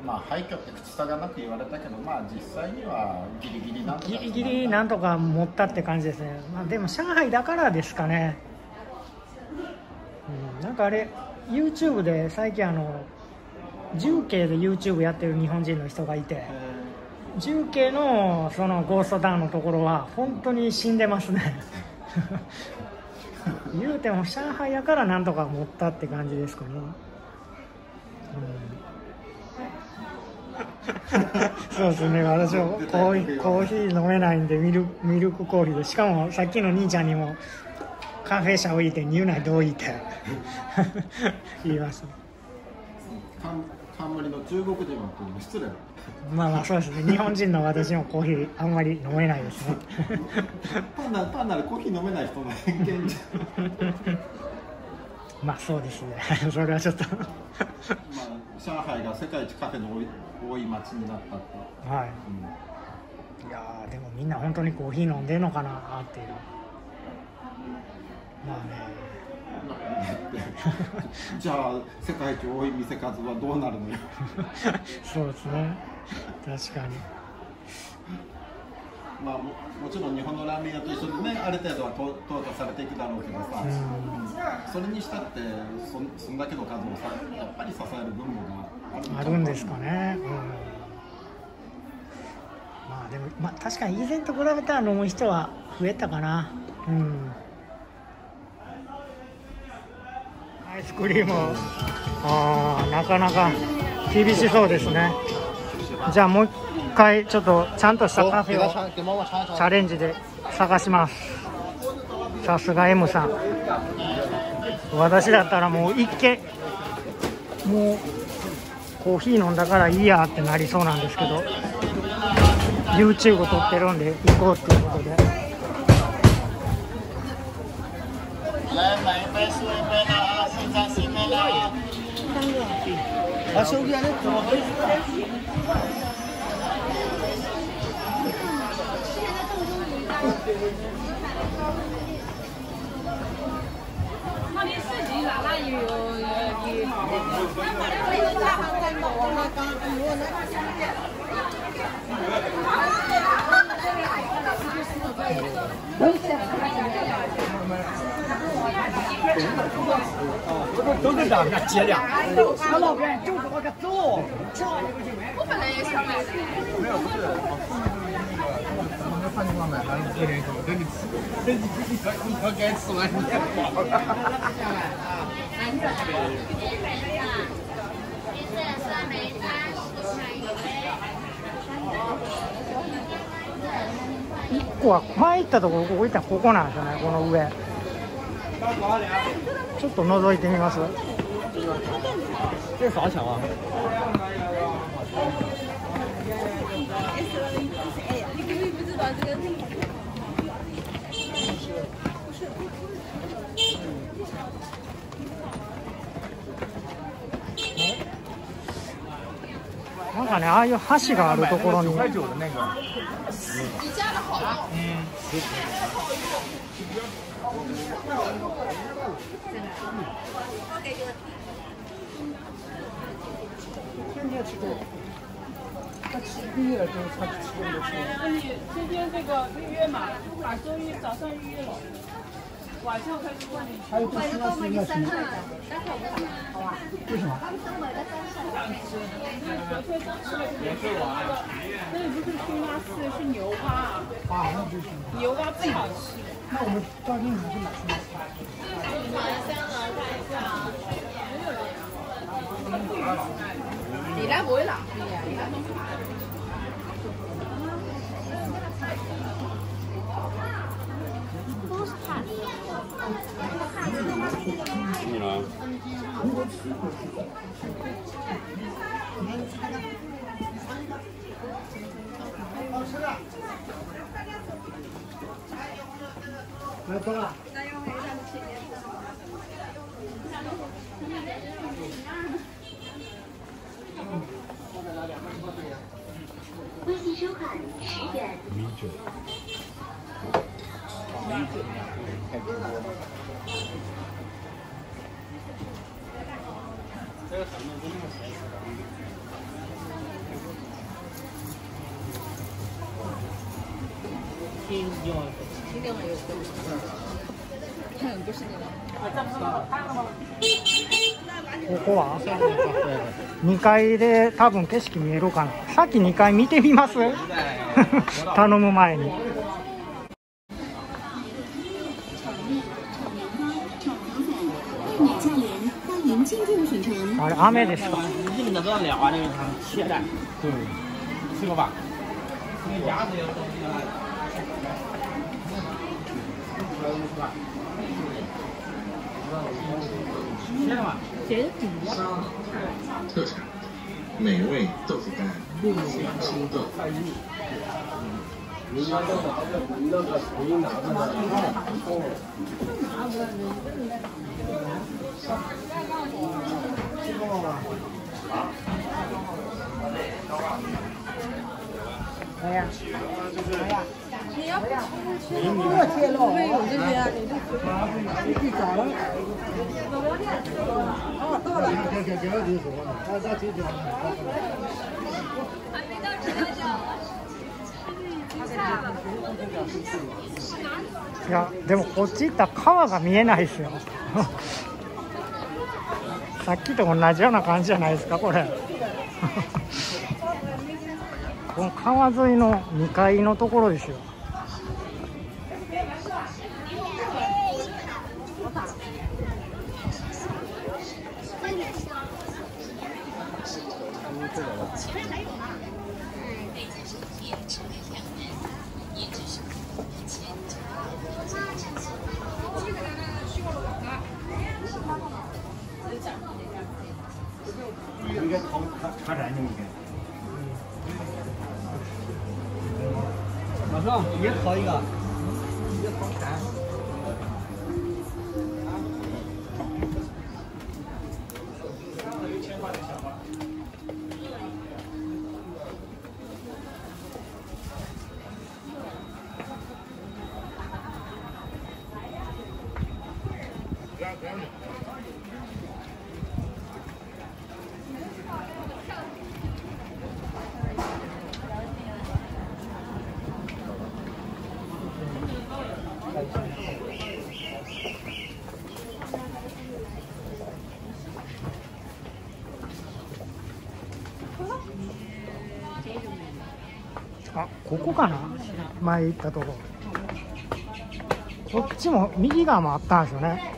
まあ廃墟って口差がなく言われたけどまあ実際にはギリギリなんとかギリギリなんとか持ったって感じですね、まあ、でも上海だからですかね、うん、なんかあれ YouTube で最近あの重慶で YouTube やってる日本人の人がいて重慶のそのゴーストタウンのところは本当に死んでますね。言うても上海やからなんとか持ったって感じですかね、うんそうですね。私もコーヒーコーヒー飲めないんでミルミルクコーヒーで。しかもさっきの兄ちゃんにもカフェ車置いて入内どういて 言いました冠の中国人はっていうの失礼まあまあそうですね。日本人の私もコーヒーあんまり飲めないですね。単なる単なるコーヒー飲めない人の偏見じまあそうですね。それはちょっと。まあ、上海が世界一カフェの多い多い街になったって、はい。いやーでもみんな本当にコーヒー飲んでんのかなっていう。まあね。うん、じゃあ世界一多い店数はどうなるのよ。そうですね。確かにまあもちろん日本のラーメン屋と一緒でねある程度は淘汰されていくだろうけどさ、それにしたってそそんだけの数をさやっぱり支える分母があるんですかね、うん、まあでも、まあ、確かに以前と比べたら飲む人は増えたかな。うん。アイスクリームあーなかなか厳しそうですね。じゃあもう一回ちょっとちゃんとしたカフェをチャレンジで探します。さすが M さん。私だったらもう一軒。もうコーヒー飲んだからいいやってなりそうなんですけど。YouTube 撮ってるんで行こうっていうことで啊，手机啊，你怎么回那你自己拿那有有有。都是这样接的。我老板就是我个走，这我本来也想买的。没有不是。我们饭店买了五点钟，等你吃，等你自己该你要该吃完你也饱一個は前行ったところここ行ったらここなんですよねこの上ちょっと覗いてみます这啥钱啊？なんかねああいう橋があるところに九块九的那个。你加的好了。嗯。现在吃多少？毕业了之后，他吃多少钱？那你今天这个预约嘛，把周一早上预约了，晚上开始问你。还有就是那是那什么？为什么？那不是熏鸭翅，是牛蛙啊，那就行。牛蛙最好吃。那我们照镜还是买什么？你来不会浪费呀来多ここは2階で多分景色見えるかな。さっき2階見てみます？頼む前に。奶价廉，欢迎进入品尝。あれ雨ですか你们那个聊啊，那个他们切的，对，吃过吧？那个鸭子要东西来。切了吗？特产美味豆腐干，青豆。哎呀，いやでもこっち行ったら川が見えないですよ さっきと同じような感じじゃないですかこれ この川沿いの2階のところですよ前行ったとこ。こっちも右側もあったんですよね。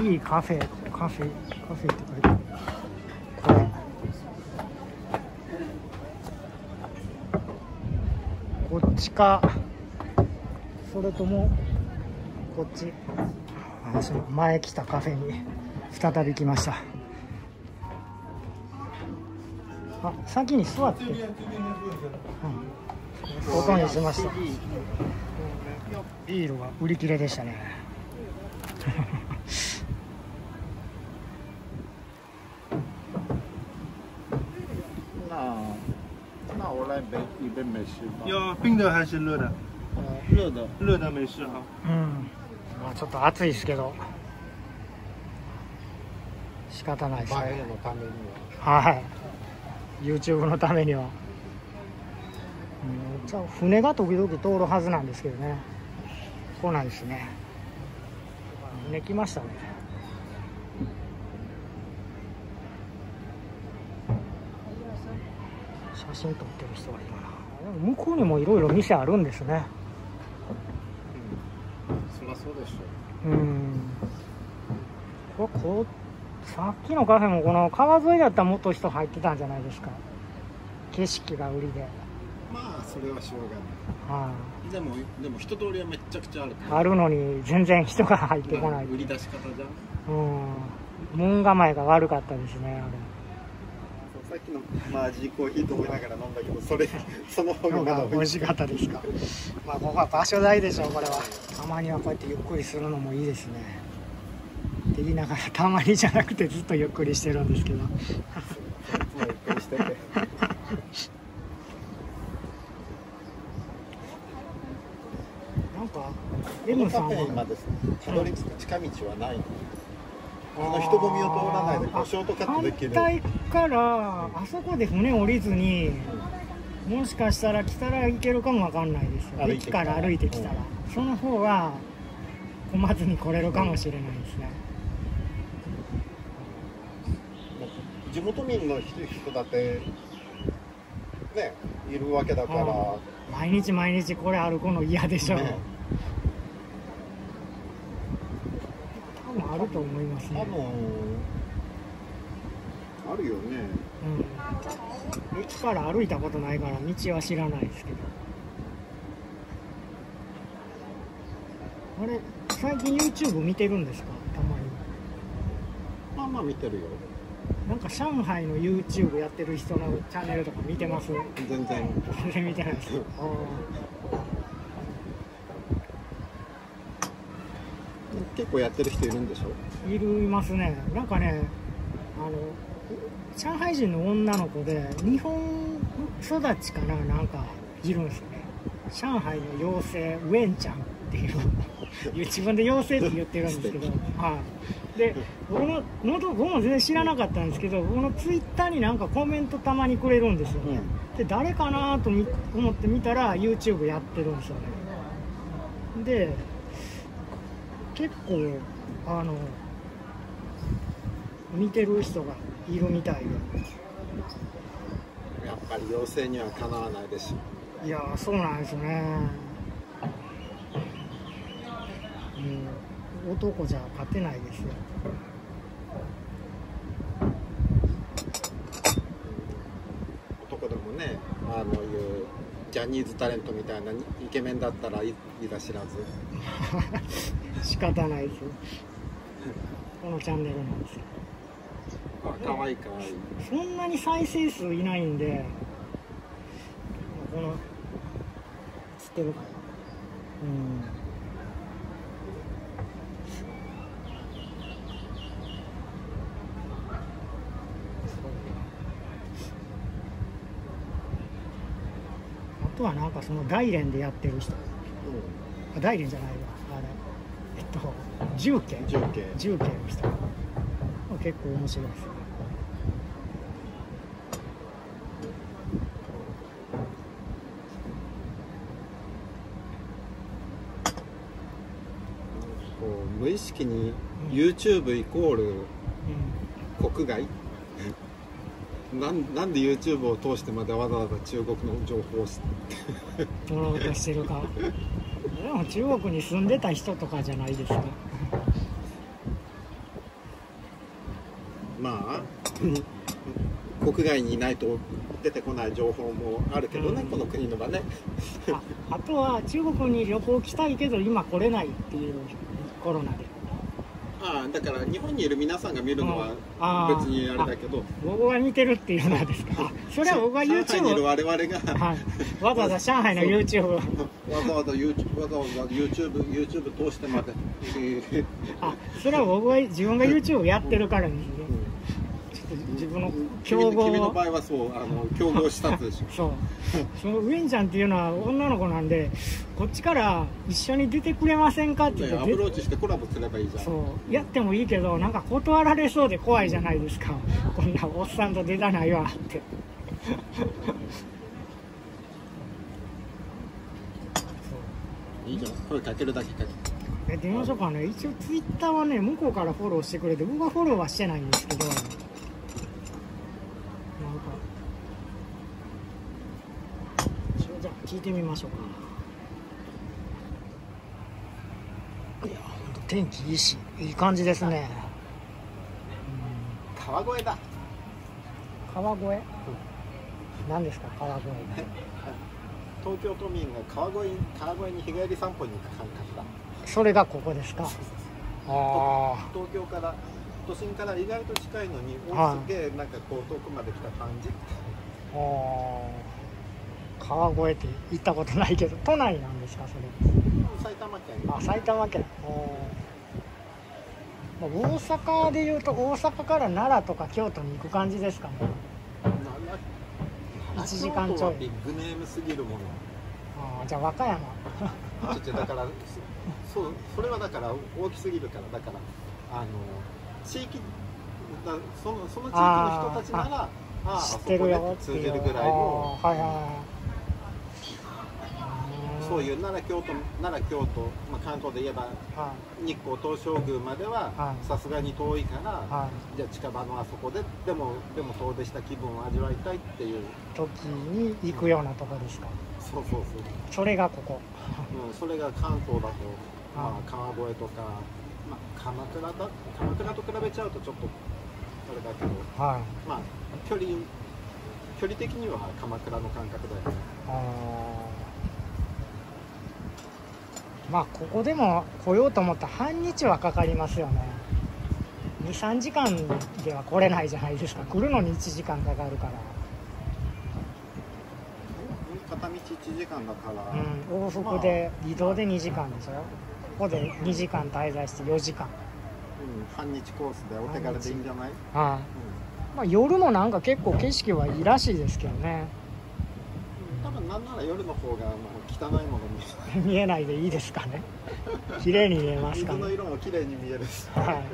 いいカフェカフェカフェって書いてある。これ。こっちか。それともこっち。私も前来たカフェに。再び来ました。あ先に座って、うん、外にしましたビールが売り切れでしたね那那我来杯一杯美式吧。要冰的还是热的？热的。热的美式哈。うんまあちょっと暑いですけど仕方ないですねのためにははい YouTube のためには、うん、じゃあ船が時々通るはずなんですけどね。来ないですね。船来ましたね。写真撮ってる人がいるな。向こうにもいろいろ店あるんですね。そりゃそうでしょうん。これこうさっきのカフェもこの川沿いだったらもっと人入ってたんじゃないですか。景色が売りで、まあそれはしょうがはない。でもでも人通りはめっちゃくちゃあるい、あるのに全然人が入ってこない、売り出し方じゃん。うん。門構えが悪かったですねさっきのマージーコーヒーと思いながら飲んだけどそれ その方あれが美味しかったですか？まあここは場所代でしょうこれは。たまにはこうやってゆっくりするのもいいですね。って言いながらたまにじゃなくてずっとゆっくりしてるんですけど。い つもゆっくりしててなんか M さんこのカフェまは？でたどり着く近道はない。のあの人混みを通らないでこうショートカットできる。反対からあそこで船降りずにもしかしたら来たらいけるかもわかんないですよ。駅から歩いてきたら、その方が混まずに来れるかもしれないですね、地元民の人だってねいるわけだから、毎日毎日これ歩くの嫌でしょ。う、ね多分あると思いますね。あるよね。うん。駅から歩いたことないから道は知らないですけど。あれ最近 YouTube 見てるんですか？たまに。まあまあ見てるよ。なんか上海の YouTube やってる人のチャンネルとか見てます？全然。全然見てないです。あ 結構やってる人いるんでしょ？ーいるいますね。なんかねあの上海人の女の子で日本育ちかな？なんかいるんですよね。上海の妖精ウェンちゃんっていう。自分で妖精って言ってるんですけど、はい、で僕のの僕も全然知らなかったんですけど僕のツイッターになんかコメントたまにくれるんですよ。ね、で誰かなとみ思って見たら YouTube やってるんですよね。で結構あの見てる人がいるみたいやっぱり要請にはかなわないでしいやーそうなんですね。うん。男じゃ勝てないですよ。男でもねあのいうジャニーズタレントみたいなイケメンだったらいいざ知らず 仕方ないですよ。このチャンネルなんですよ。あ可愛い可愛い。そんなに再生数いないんでこの知ってるかなうん。あとはなんかその大連でやってる人。あ大連じゃないわと重慶重慶重慶の人結構面白いです。ねこう無意識に YouTube イコール国外？なんなんで YouTube を通してまでわざわざ中国の情報を知って？うとしてるかでも中国に住んでた人とかじゃないですか。まあ国外にいないと出てこない情報もあるけどね、この国のはね。あとは中国に旅行来たいけど今来れないっていうコロナでああだから日本にいる皆さんが見るのは別にあれだけど。僕が見てるっていうのはですか？あそれは僕が上海にいる YouTube 我々が、はい。わざわざ上海の YouTube わざわざ YouTube わざわざ YouTube, YouTube 通してまで、えーあそれは僕が自分が YouTube やってるからですね自分の競合君の場合はそうあの競合視察でしょ。そう。そのウエンちゃんっていうのは女の子なんでこっちから一緒に出てくれませんかって言ってアプローチしてコラボすればいいじゃん。そう。やってもいいけどなんか断られそうで怖いじゃないですか。こんなおっさんと出たないわって。いいじゃん。声かけるだけかけえ出ましょうかね。一応ツイッターはね向こうからフォローしてくれて僕はフォローはしてないんですけどじゃあ聞いてみましょうか。いや本当天気いいしいい感じですね。川越だ。川越？何ですか川越？東京都民が川越川越に日帰り散歩に行く感覚だ。それがここですか？あ東京から都心から意外と近いのに、はいす。げえなんかこう遠くまで来た感じああ川越って行ったことないけど都内なんですかそれ。埼玉県あ埼玉県まあ大阪でいうと大阪から奈良とか京都に行く感じですかね。1時間ちょい。ビッグネームすぎるものあーじゃあ和歌山。ちょっとだからそそうそれはだから大きすぎるからだからあの地域だそのその地域の人たちならああそこで通じるぐらいのはいはい。はいそういう奈良京都奈良京都、まあ、関東で言えばは日光東照宮までははい。さすがに遠いから、はじゃあ近場のあそこででもでも遠出した気分を味わいたいっていう。時に行くようなとこですか？そうそうそう、それがここ。うん、それが関東だと、まあ、川越とか、まあ、鎌倉だ鎌倉と比べちゃうとちょっとあれだけどはい。まあ距離距離的には鎌倉の感覚だよね。まあここでも来ようと思ったら半日はかかりますよね。23時間では来れないじゃないですか。来るのに1時間かかるから。片道1時間だから、うん、往復で移動で2時間でしょここで2時間滞在して4時間。うん、半日コースでお手軽でいいんじゃない、はい、まあ、夜もなんか結構景色はいいらしいですけどね。多分なんなら夜の方がまあ汚いものに 見えないでいいですかね。綺麗に見えますかね。水の色も綺麗に見えるし。はい。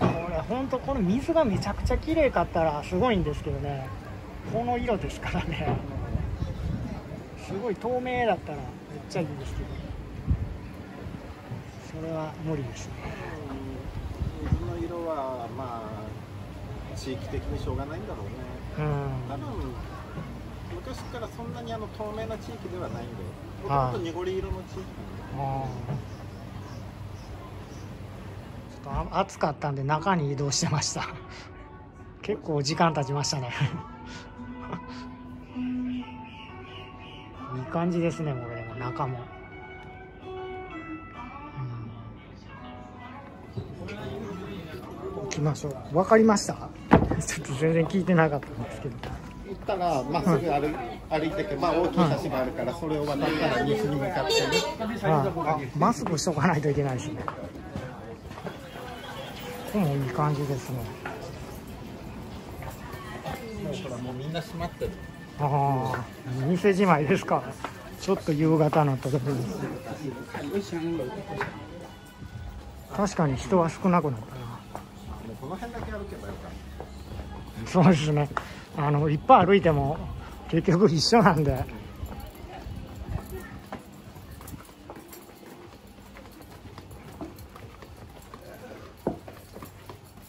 これ本当この水がめちゃくちゃ綺麗かったらすごいんですけどね。この色ですからね。すごい透明だったらめっちゃいいですけどそれは無理ですね。水の色はまあ地域的にしょうがないんだろうね。うん。多分昔からそんなにあの透明な地域ではないんでもとはい。もと濁り色の地域あーちょっとあ暑かったんで中に移動してました。結構時間経ちましたね。いい感じですねこれ。も中も、きましょう。わかりました？ちょっと全然聞いてなかったんですけど。行ったらまっすぐ歩,、歩いてけば大きい橋があるからそれを渡ったら西に向かってね。ああマスクしとかないといけないですね。ここもいい感じですね。もうほらもうみんな閉まってる。ああ店じまいですか。ちょっと夕方のところです。確かに人は少なくなったそうですね。あのいっぱい歩いても結局一緒なんで。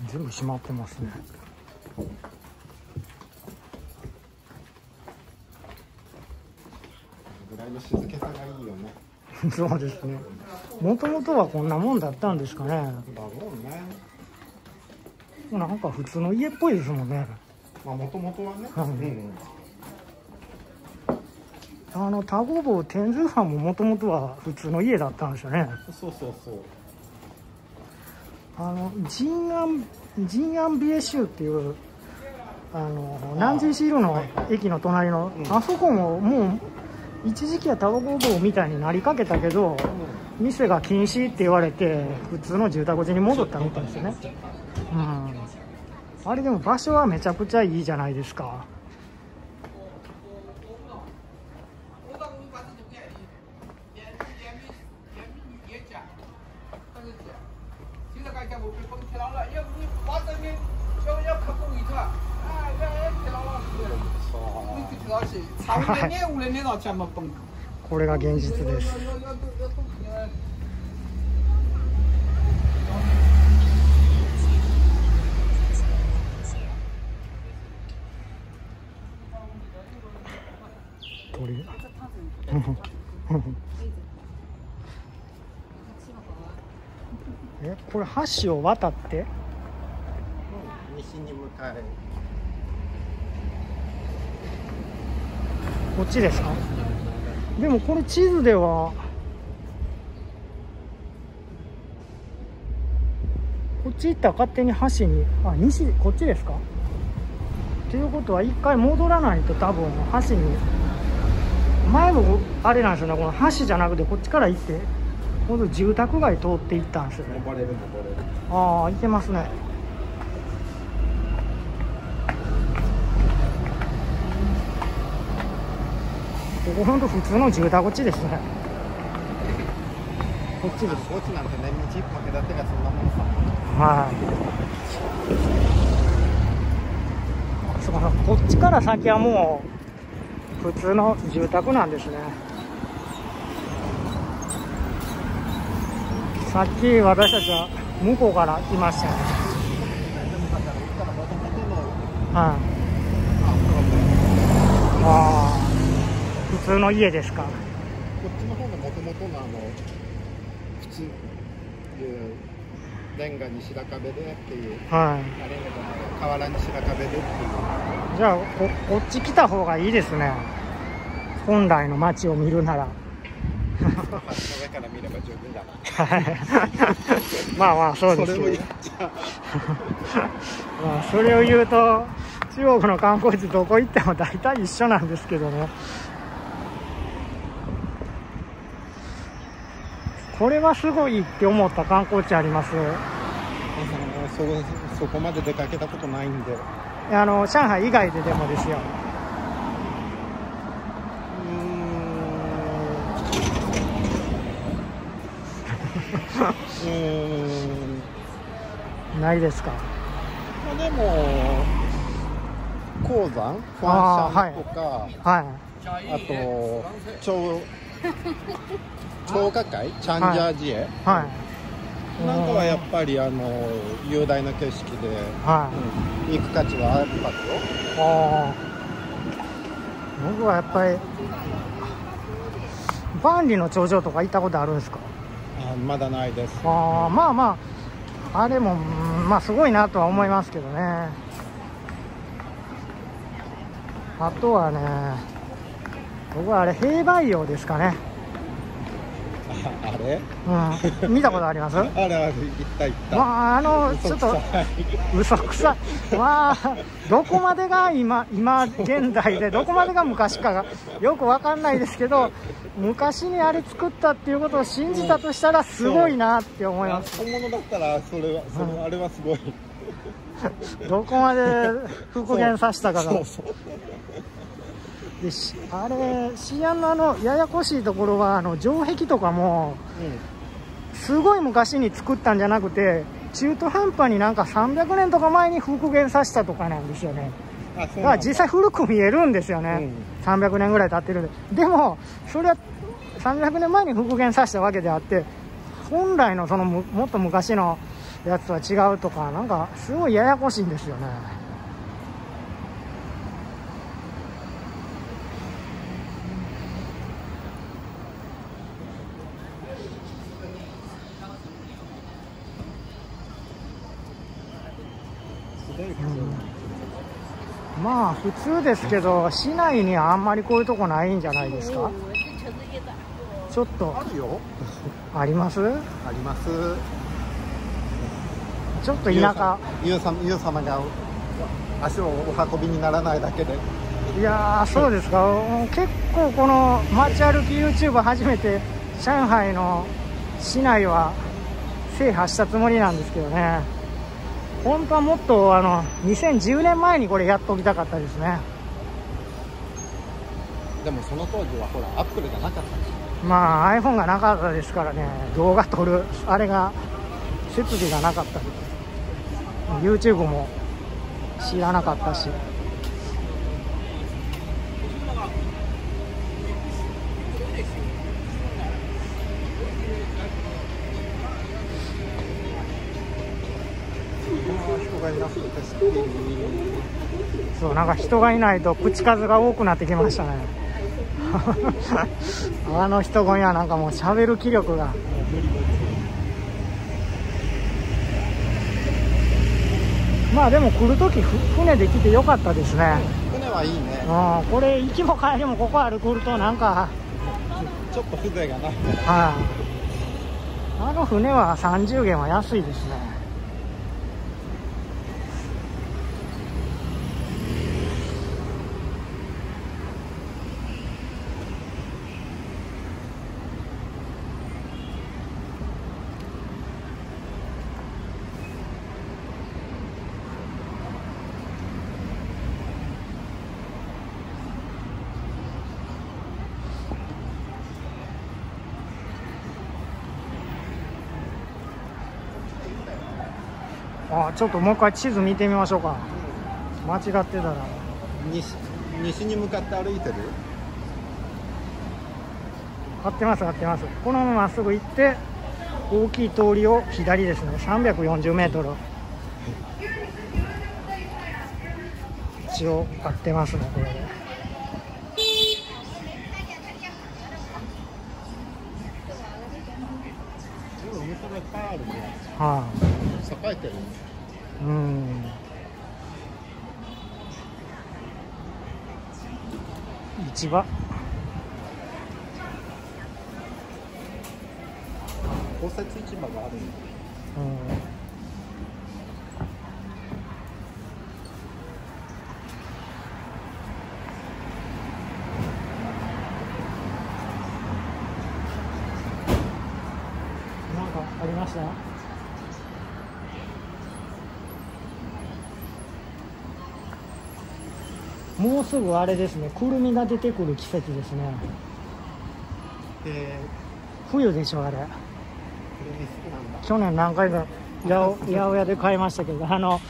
全部閉まってますね。たぐらいの静けさがいいよね。そうですね。もともとはこんなもんだったんですかねなんか普通の家っぽいですもんね。まあもともとはね、はい。うんあの田子坊天寿藩ももともとは普通の家だったんですよね。そうそうそう。あの仁安仁安美恵州っていうあの南寺シールの駅の隣のあそこももう一時期はタバコ坊みたいになりかけたけど店が禁止って言われて普通の住宅地に戻ったみたいですよね。うんあれでも場所はめちゃくちゃいいじゃないですか。我到我把这种眼眼眼米眼米也讲，但是现在刚才我被封起来了，要不把这边要要看公一条，哎，要要起来了，你去起来去，差五点点五点点到前面崩。これが現実です要要要要动起来。鳥えこれ 橋を渡って。西に向かいこっちですか？でもこれ地図では。こっち行ったら勝手に橋に。あ西こっちですか？ということは一回戻らないと多分橋に前もあれなんですよねこの橋じゃなくてこっちから行って今度住宅街通って行ったんですよね。ああ行けますね。ここほんと普通の住宅地ですね。こっちです。こっちなんてね道一本隔てがそんなもんさ。はい。そうか。こっちから先はもう普通の住宅なんですね。さっき私たちは向こうから来ましたね。はい。ああ普通の家ですか？こっちの方がもともとのあの普通。レンガに白壁でっていう。はい。あれが河原に白壁でっていうじゃあここっち来た方がいいですね。本来の街を見るなら。橋の上から見れば十分だなはい。まあまあそうですけまあそれを言うと中国の観光地どこ行っても大体一緒なんですけどね。これはすごいって思った観光地あります？そこまで出かけたことないんであの上海以外ででもですよ。うーん。ないですか？まあでも鉱山ファンシャンとかはい。あと超超過会チャンジャージエ、はいなんかはやっぱりあの雄大な景色で、はい。うん行く価値はあったよ。僕はやっぱり万里の長城とか行ったことあるんですか？あまだないです。ああまあまああれもうんまあすごいなとは思いますけどね。あとはね僕はあれ兵馬俑ですかねああれ？うん。見たことあります？あれあれ行った行った。まああのちょっと嘘くさい。まあどこまでが今今現代でどこまでが昔かがよくわかんないですけど昔にあれ作ったっていうことを信じたとしたらすごいなって思います。本物だったらそれはそれあれはすごい。どこまで復元させたかが。そうそうでしあれシアンのあのややこしいところはあの城壁とかもすごい昔に作ったんじゃなくて中途半端になんか300年とか前に復元させたとかなんですよね。だ。から実際古く見えるんですよね、300年ぐらい経ってるんで。でもそれは300年前に復元させたわけであって本来のそのむもっと昔のやつは違うとかなんかすごいややこしいんですよねまあ普通ですけど市内にはあんまりこういうとこないんじゃないですか？ちょっと。あるよ。あります？あります。ちょっと田舎。様ユウ様が足をお運びにならないだけで。いやーそうですか。結構この街歩き YouTube 初めて上海の市内は制覇したつもりなんですけどね本当はもっとあの2010年前にこれやっときたかったですね。でもその当時はほらアップルがなかったし。まあ iPhone がなかったですからね。動画撮るあれが設備がなかったり。YouTube も知らなかったし人がいなくてそうなんか人がいないと口数が多くなってきましたね。あの人混みはなんかもう喋る気力が。まあでも来る時ふ船で来てよかったですね。船はいいね。うんこれ行きも帰りもここある来るとなんか。ちょっと風情がないはい。あの船は30元は安いですねあちょっともう一回地図見てみましょうか。間違ってたら。西西に向かって歩いてる？合ってます合ってます。このまままっすぐ行って大きい通りを左ですね。340メートル。一応合ってますねこれで。お店がいあ栄えてるうん。市場。公設市場があるんだうんかありましたもうすぐあれですね。くるみが出てくる季節ですね。え冬でしょあれ。去年何回か八百屋で買いましたけどあの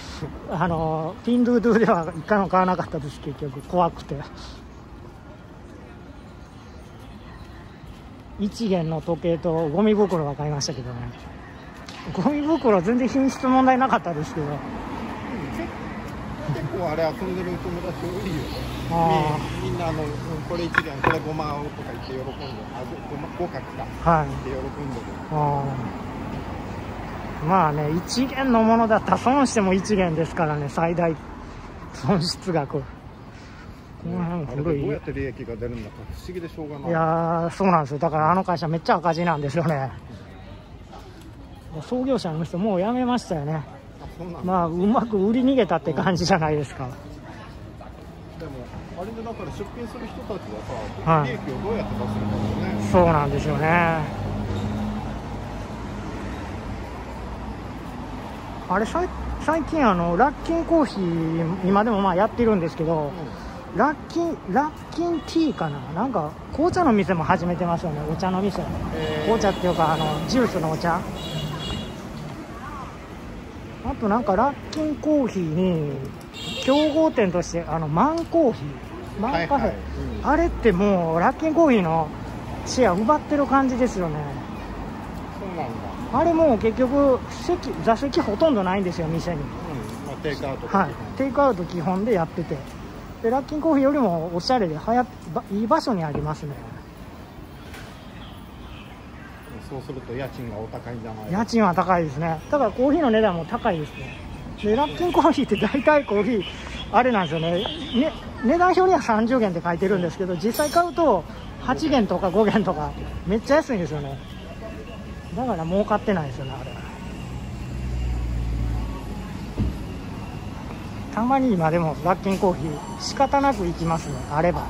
あのピンドゥドゥでは一回も買わなかったです結局。怖くて。一元の時計とゴミ袋は買いましたけどね。ゴミ袋全然品質問題なかったですけど。結構あれ遊んでる友達多いよ。あみみんなあのうんこれ一元これ5万とか言って喜んであごごま合格か。はい。って喜んでる。あー。まあね一元のものだったら損しても一元ですからね最大損失額。い。どうやって利益が出るんだか不思議でしょうがない。いやーそうなんですよ。だからあの会社めっちゃ赤字なんですよね。創業者の人もう辞めましたよねまあうまく売り逃げたって感じじゃないですか。でもあれでだから出品する人たちはさ、はい。利益をどうやって出すんだろうね。そうなんですよね。あれ最近あのラッキンコーヒー今でもまあやってるんですけど、ラッキンラッキンティーかな？なんか紅茶の店も始めてますよね。お茶の店。えー。紅茶っていうかあのジュースのお茶あとなんかラッキンコーヒーに競合店としてあのマンコーヒーマンカフェ、はいはい。うんあれってもうラッキンコーヒーのシェア奪ってる感じですよね。そうなんだ。あれもう結局席座席ほとんどないんですよ店に。うん。まあテイクアウト。はい。テイクアウト基本でやってて。でラッキンコーヒーよりもおしゃれではいい場所にありますねそうすると家賃がお高いんじゃない家賃は高いですね。ただコーヒーの値段も高いですね。でラッキンコーヒーって大体コーヒーあれなんですよね。ね値段表には30元って書いてるんですけど実際買うと8元とか5元とかめっちゃ安いんですよね。だから儲かってないですよねあれ。たまに今でもラッキンコーヒー仕方なく行きますね。あれば。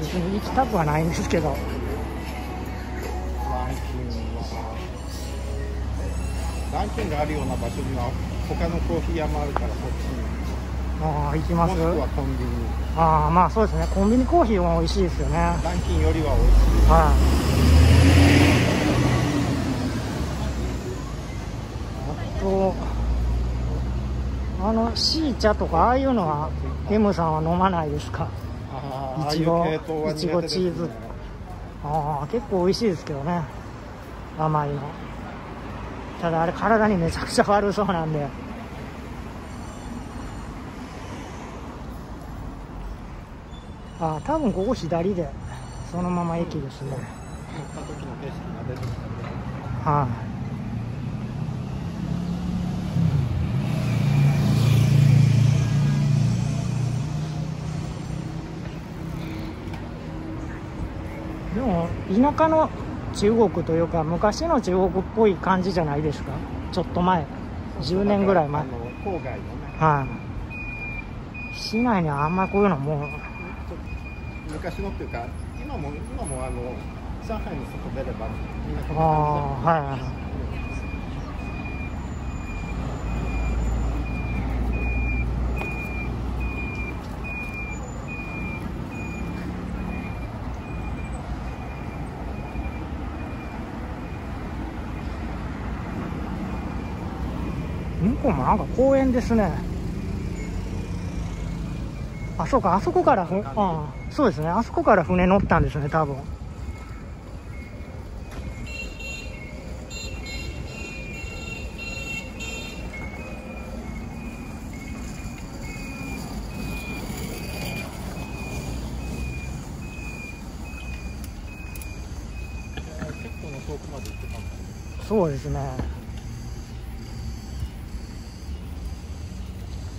別に行きたくはないんですけど。ランキングはラランキンがあるような場所には他のコーヒー屋もあるからそっちに。ああ行きます？もしくはコンビニああまあそうですね。コンビニコーヒーも美味しいですよね。ランキンよりは美味しい。はいあとあのシー茶とかああいうのは M さんは飲まないですか？いちごいちごチーズああ結構美味しいですけどね。甘いの。ただあれ体にめちゃくちゃ悪そうなんで。ああ多分ここ左で。そのまま駅ですね。はい、でも田舎の中国というか昔の中国っぽい感じじゃないですか？ちょっと前。10年ぐらい前。郊外のね。はい。市内にはあんまりこういうのもう。昔のっていうか今も今もあの上海の外出ればみんなこんあな感あはいはいはい向こうもなんか公園ですね。あそうかあそこからふあそうですね。あそこから船乗ったんですね多分。そうですね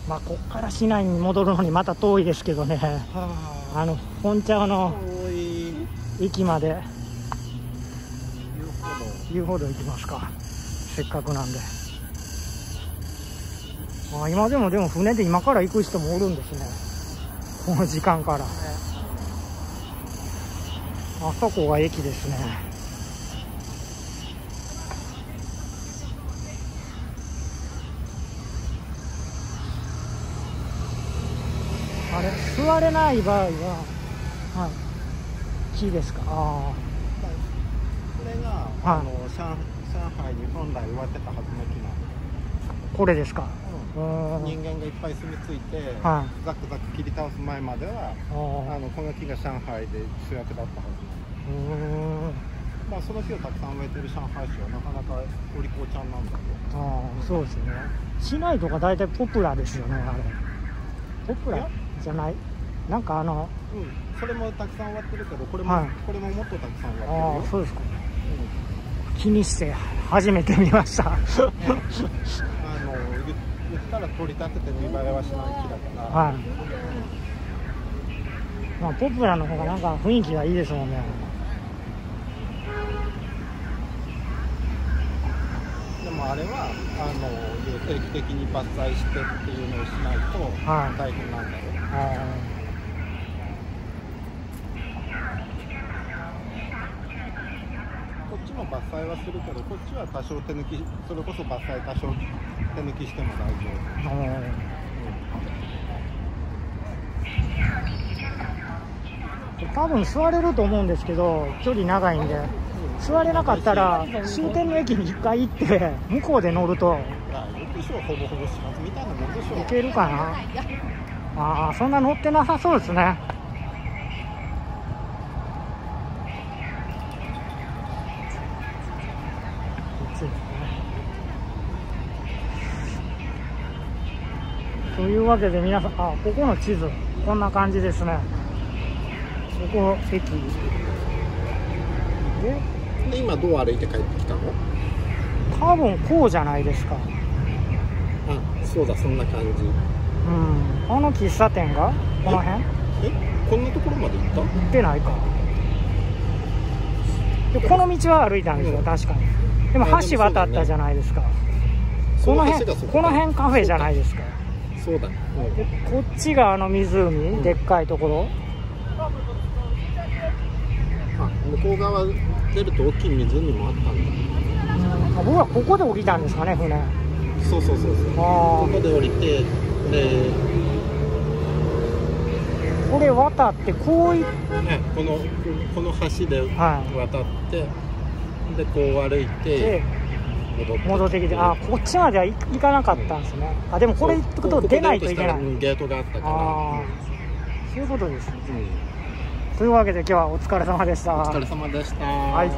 まあこっから市内に戻るのにまた遠いですけどね。あ。の本茶の駅まで。言うほど言うほど行きますか。せっかくなんで。あ今でもでも船で今から行く人もおるんですね。この時間から。あそこが駅ですねあれ座れない場合ははい。木ですか？あこれが、はい。あの上上海に本来植わってたはずの木なあこれですか？うーん。人間がいっぱい住み着いて、はザクザク切り倒す前まではああのこの木が上海で主役だったはずまあその木をたくさん植えてる上海市はなかなかお利口ちゃんなんだよああそうですね。市内とか大体ポプラですよねあれ。ポプラじゃない？なんかあのうん。それもたくさん植わってるけどこれも、はい。これももっとたくさん植あわってるよ。あそうですか。気にして初めて見ました。あの言言ったら取り立てて見栄えはしない木だから、はい。まあポプラの方がなんか雰囲気がいいですもんね。でもあれはあの定期的に伐採してっていうのをしないとはい。大変なんだよ、あこっちも伐採はするけどこっちは多少手抜きそれこそ伐採多少手抜きしても大丈夫。あああ多分座れると思うんですけど距離長いんで。座れなかったら終点の駅に1回行って向こうで乗るとあよくしょほぼほぼ始発みたいなもんでしょいけるかなああそんな乗ってなさそうですね。というわけで皆さんあここの地図こんな感じですね。ここ駅。でで今どう歩いて帰ってきたの？多分こうじゃないですか。あそうだそんな感じうん。あの喫茶店が？この辺？え？こんなところまで行った？行ってないか。でこの道は歩いたんですよ、うん。確かに。でも橋渡ったじゃないですか、そのこの辺ここの辺カフェじゃないですか。そうだ、でこっちがあの湖、でっかいところ。あ向こう側出ると大きい湖もあったんだ。うん。僕はここで降りたんですかね船。そうそうそうそう。あここで降りてで、あこれ渡ってこういね、このこの橋では渡って、でこう歩いてで戻って戻ってきてあこっちまでは行行かなかったんですね。あでもこれ行くと出ないといけない。ゲートがあったからそういうことですね、というわけで今日はお疲れ様でしたお疲れ様でしたはい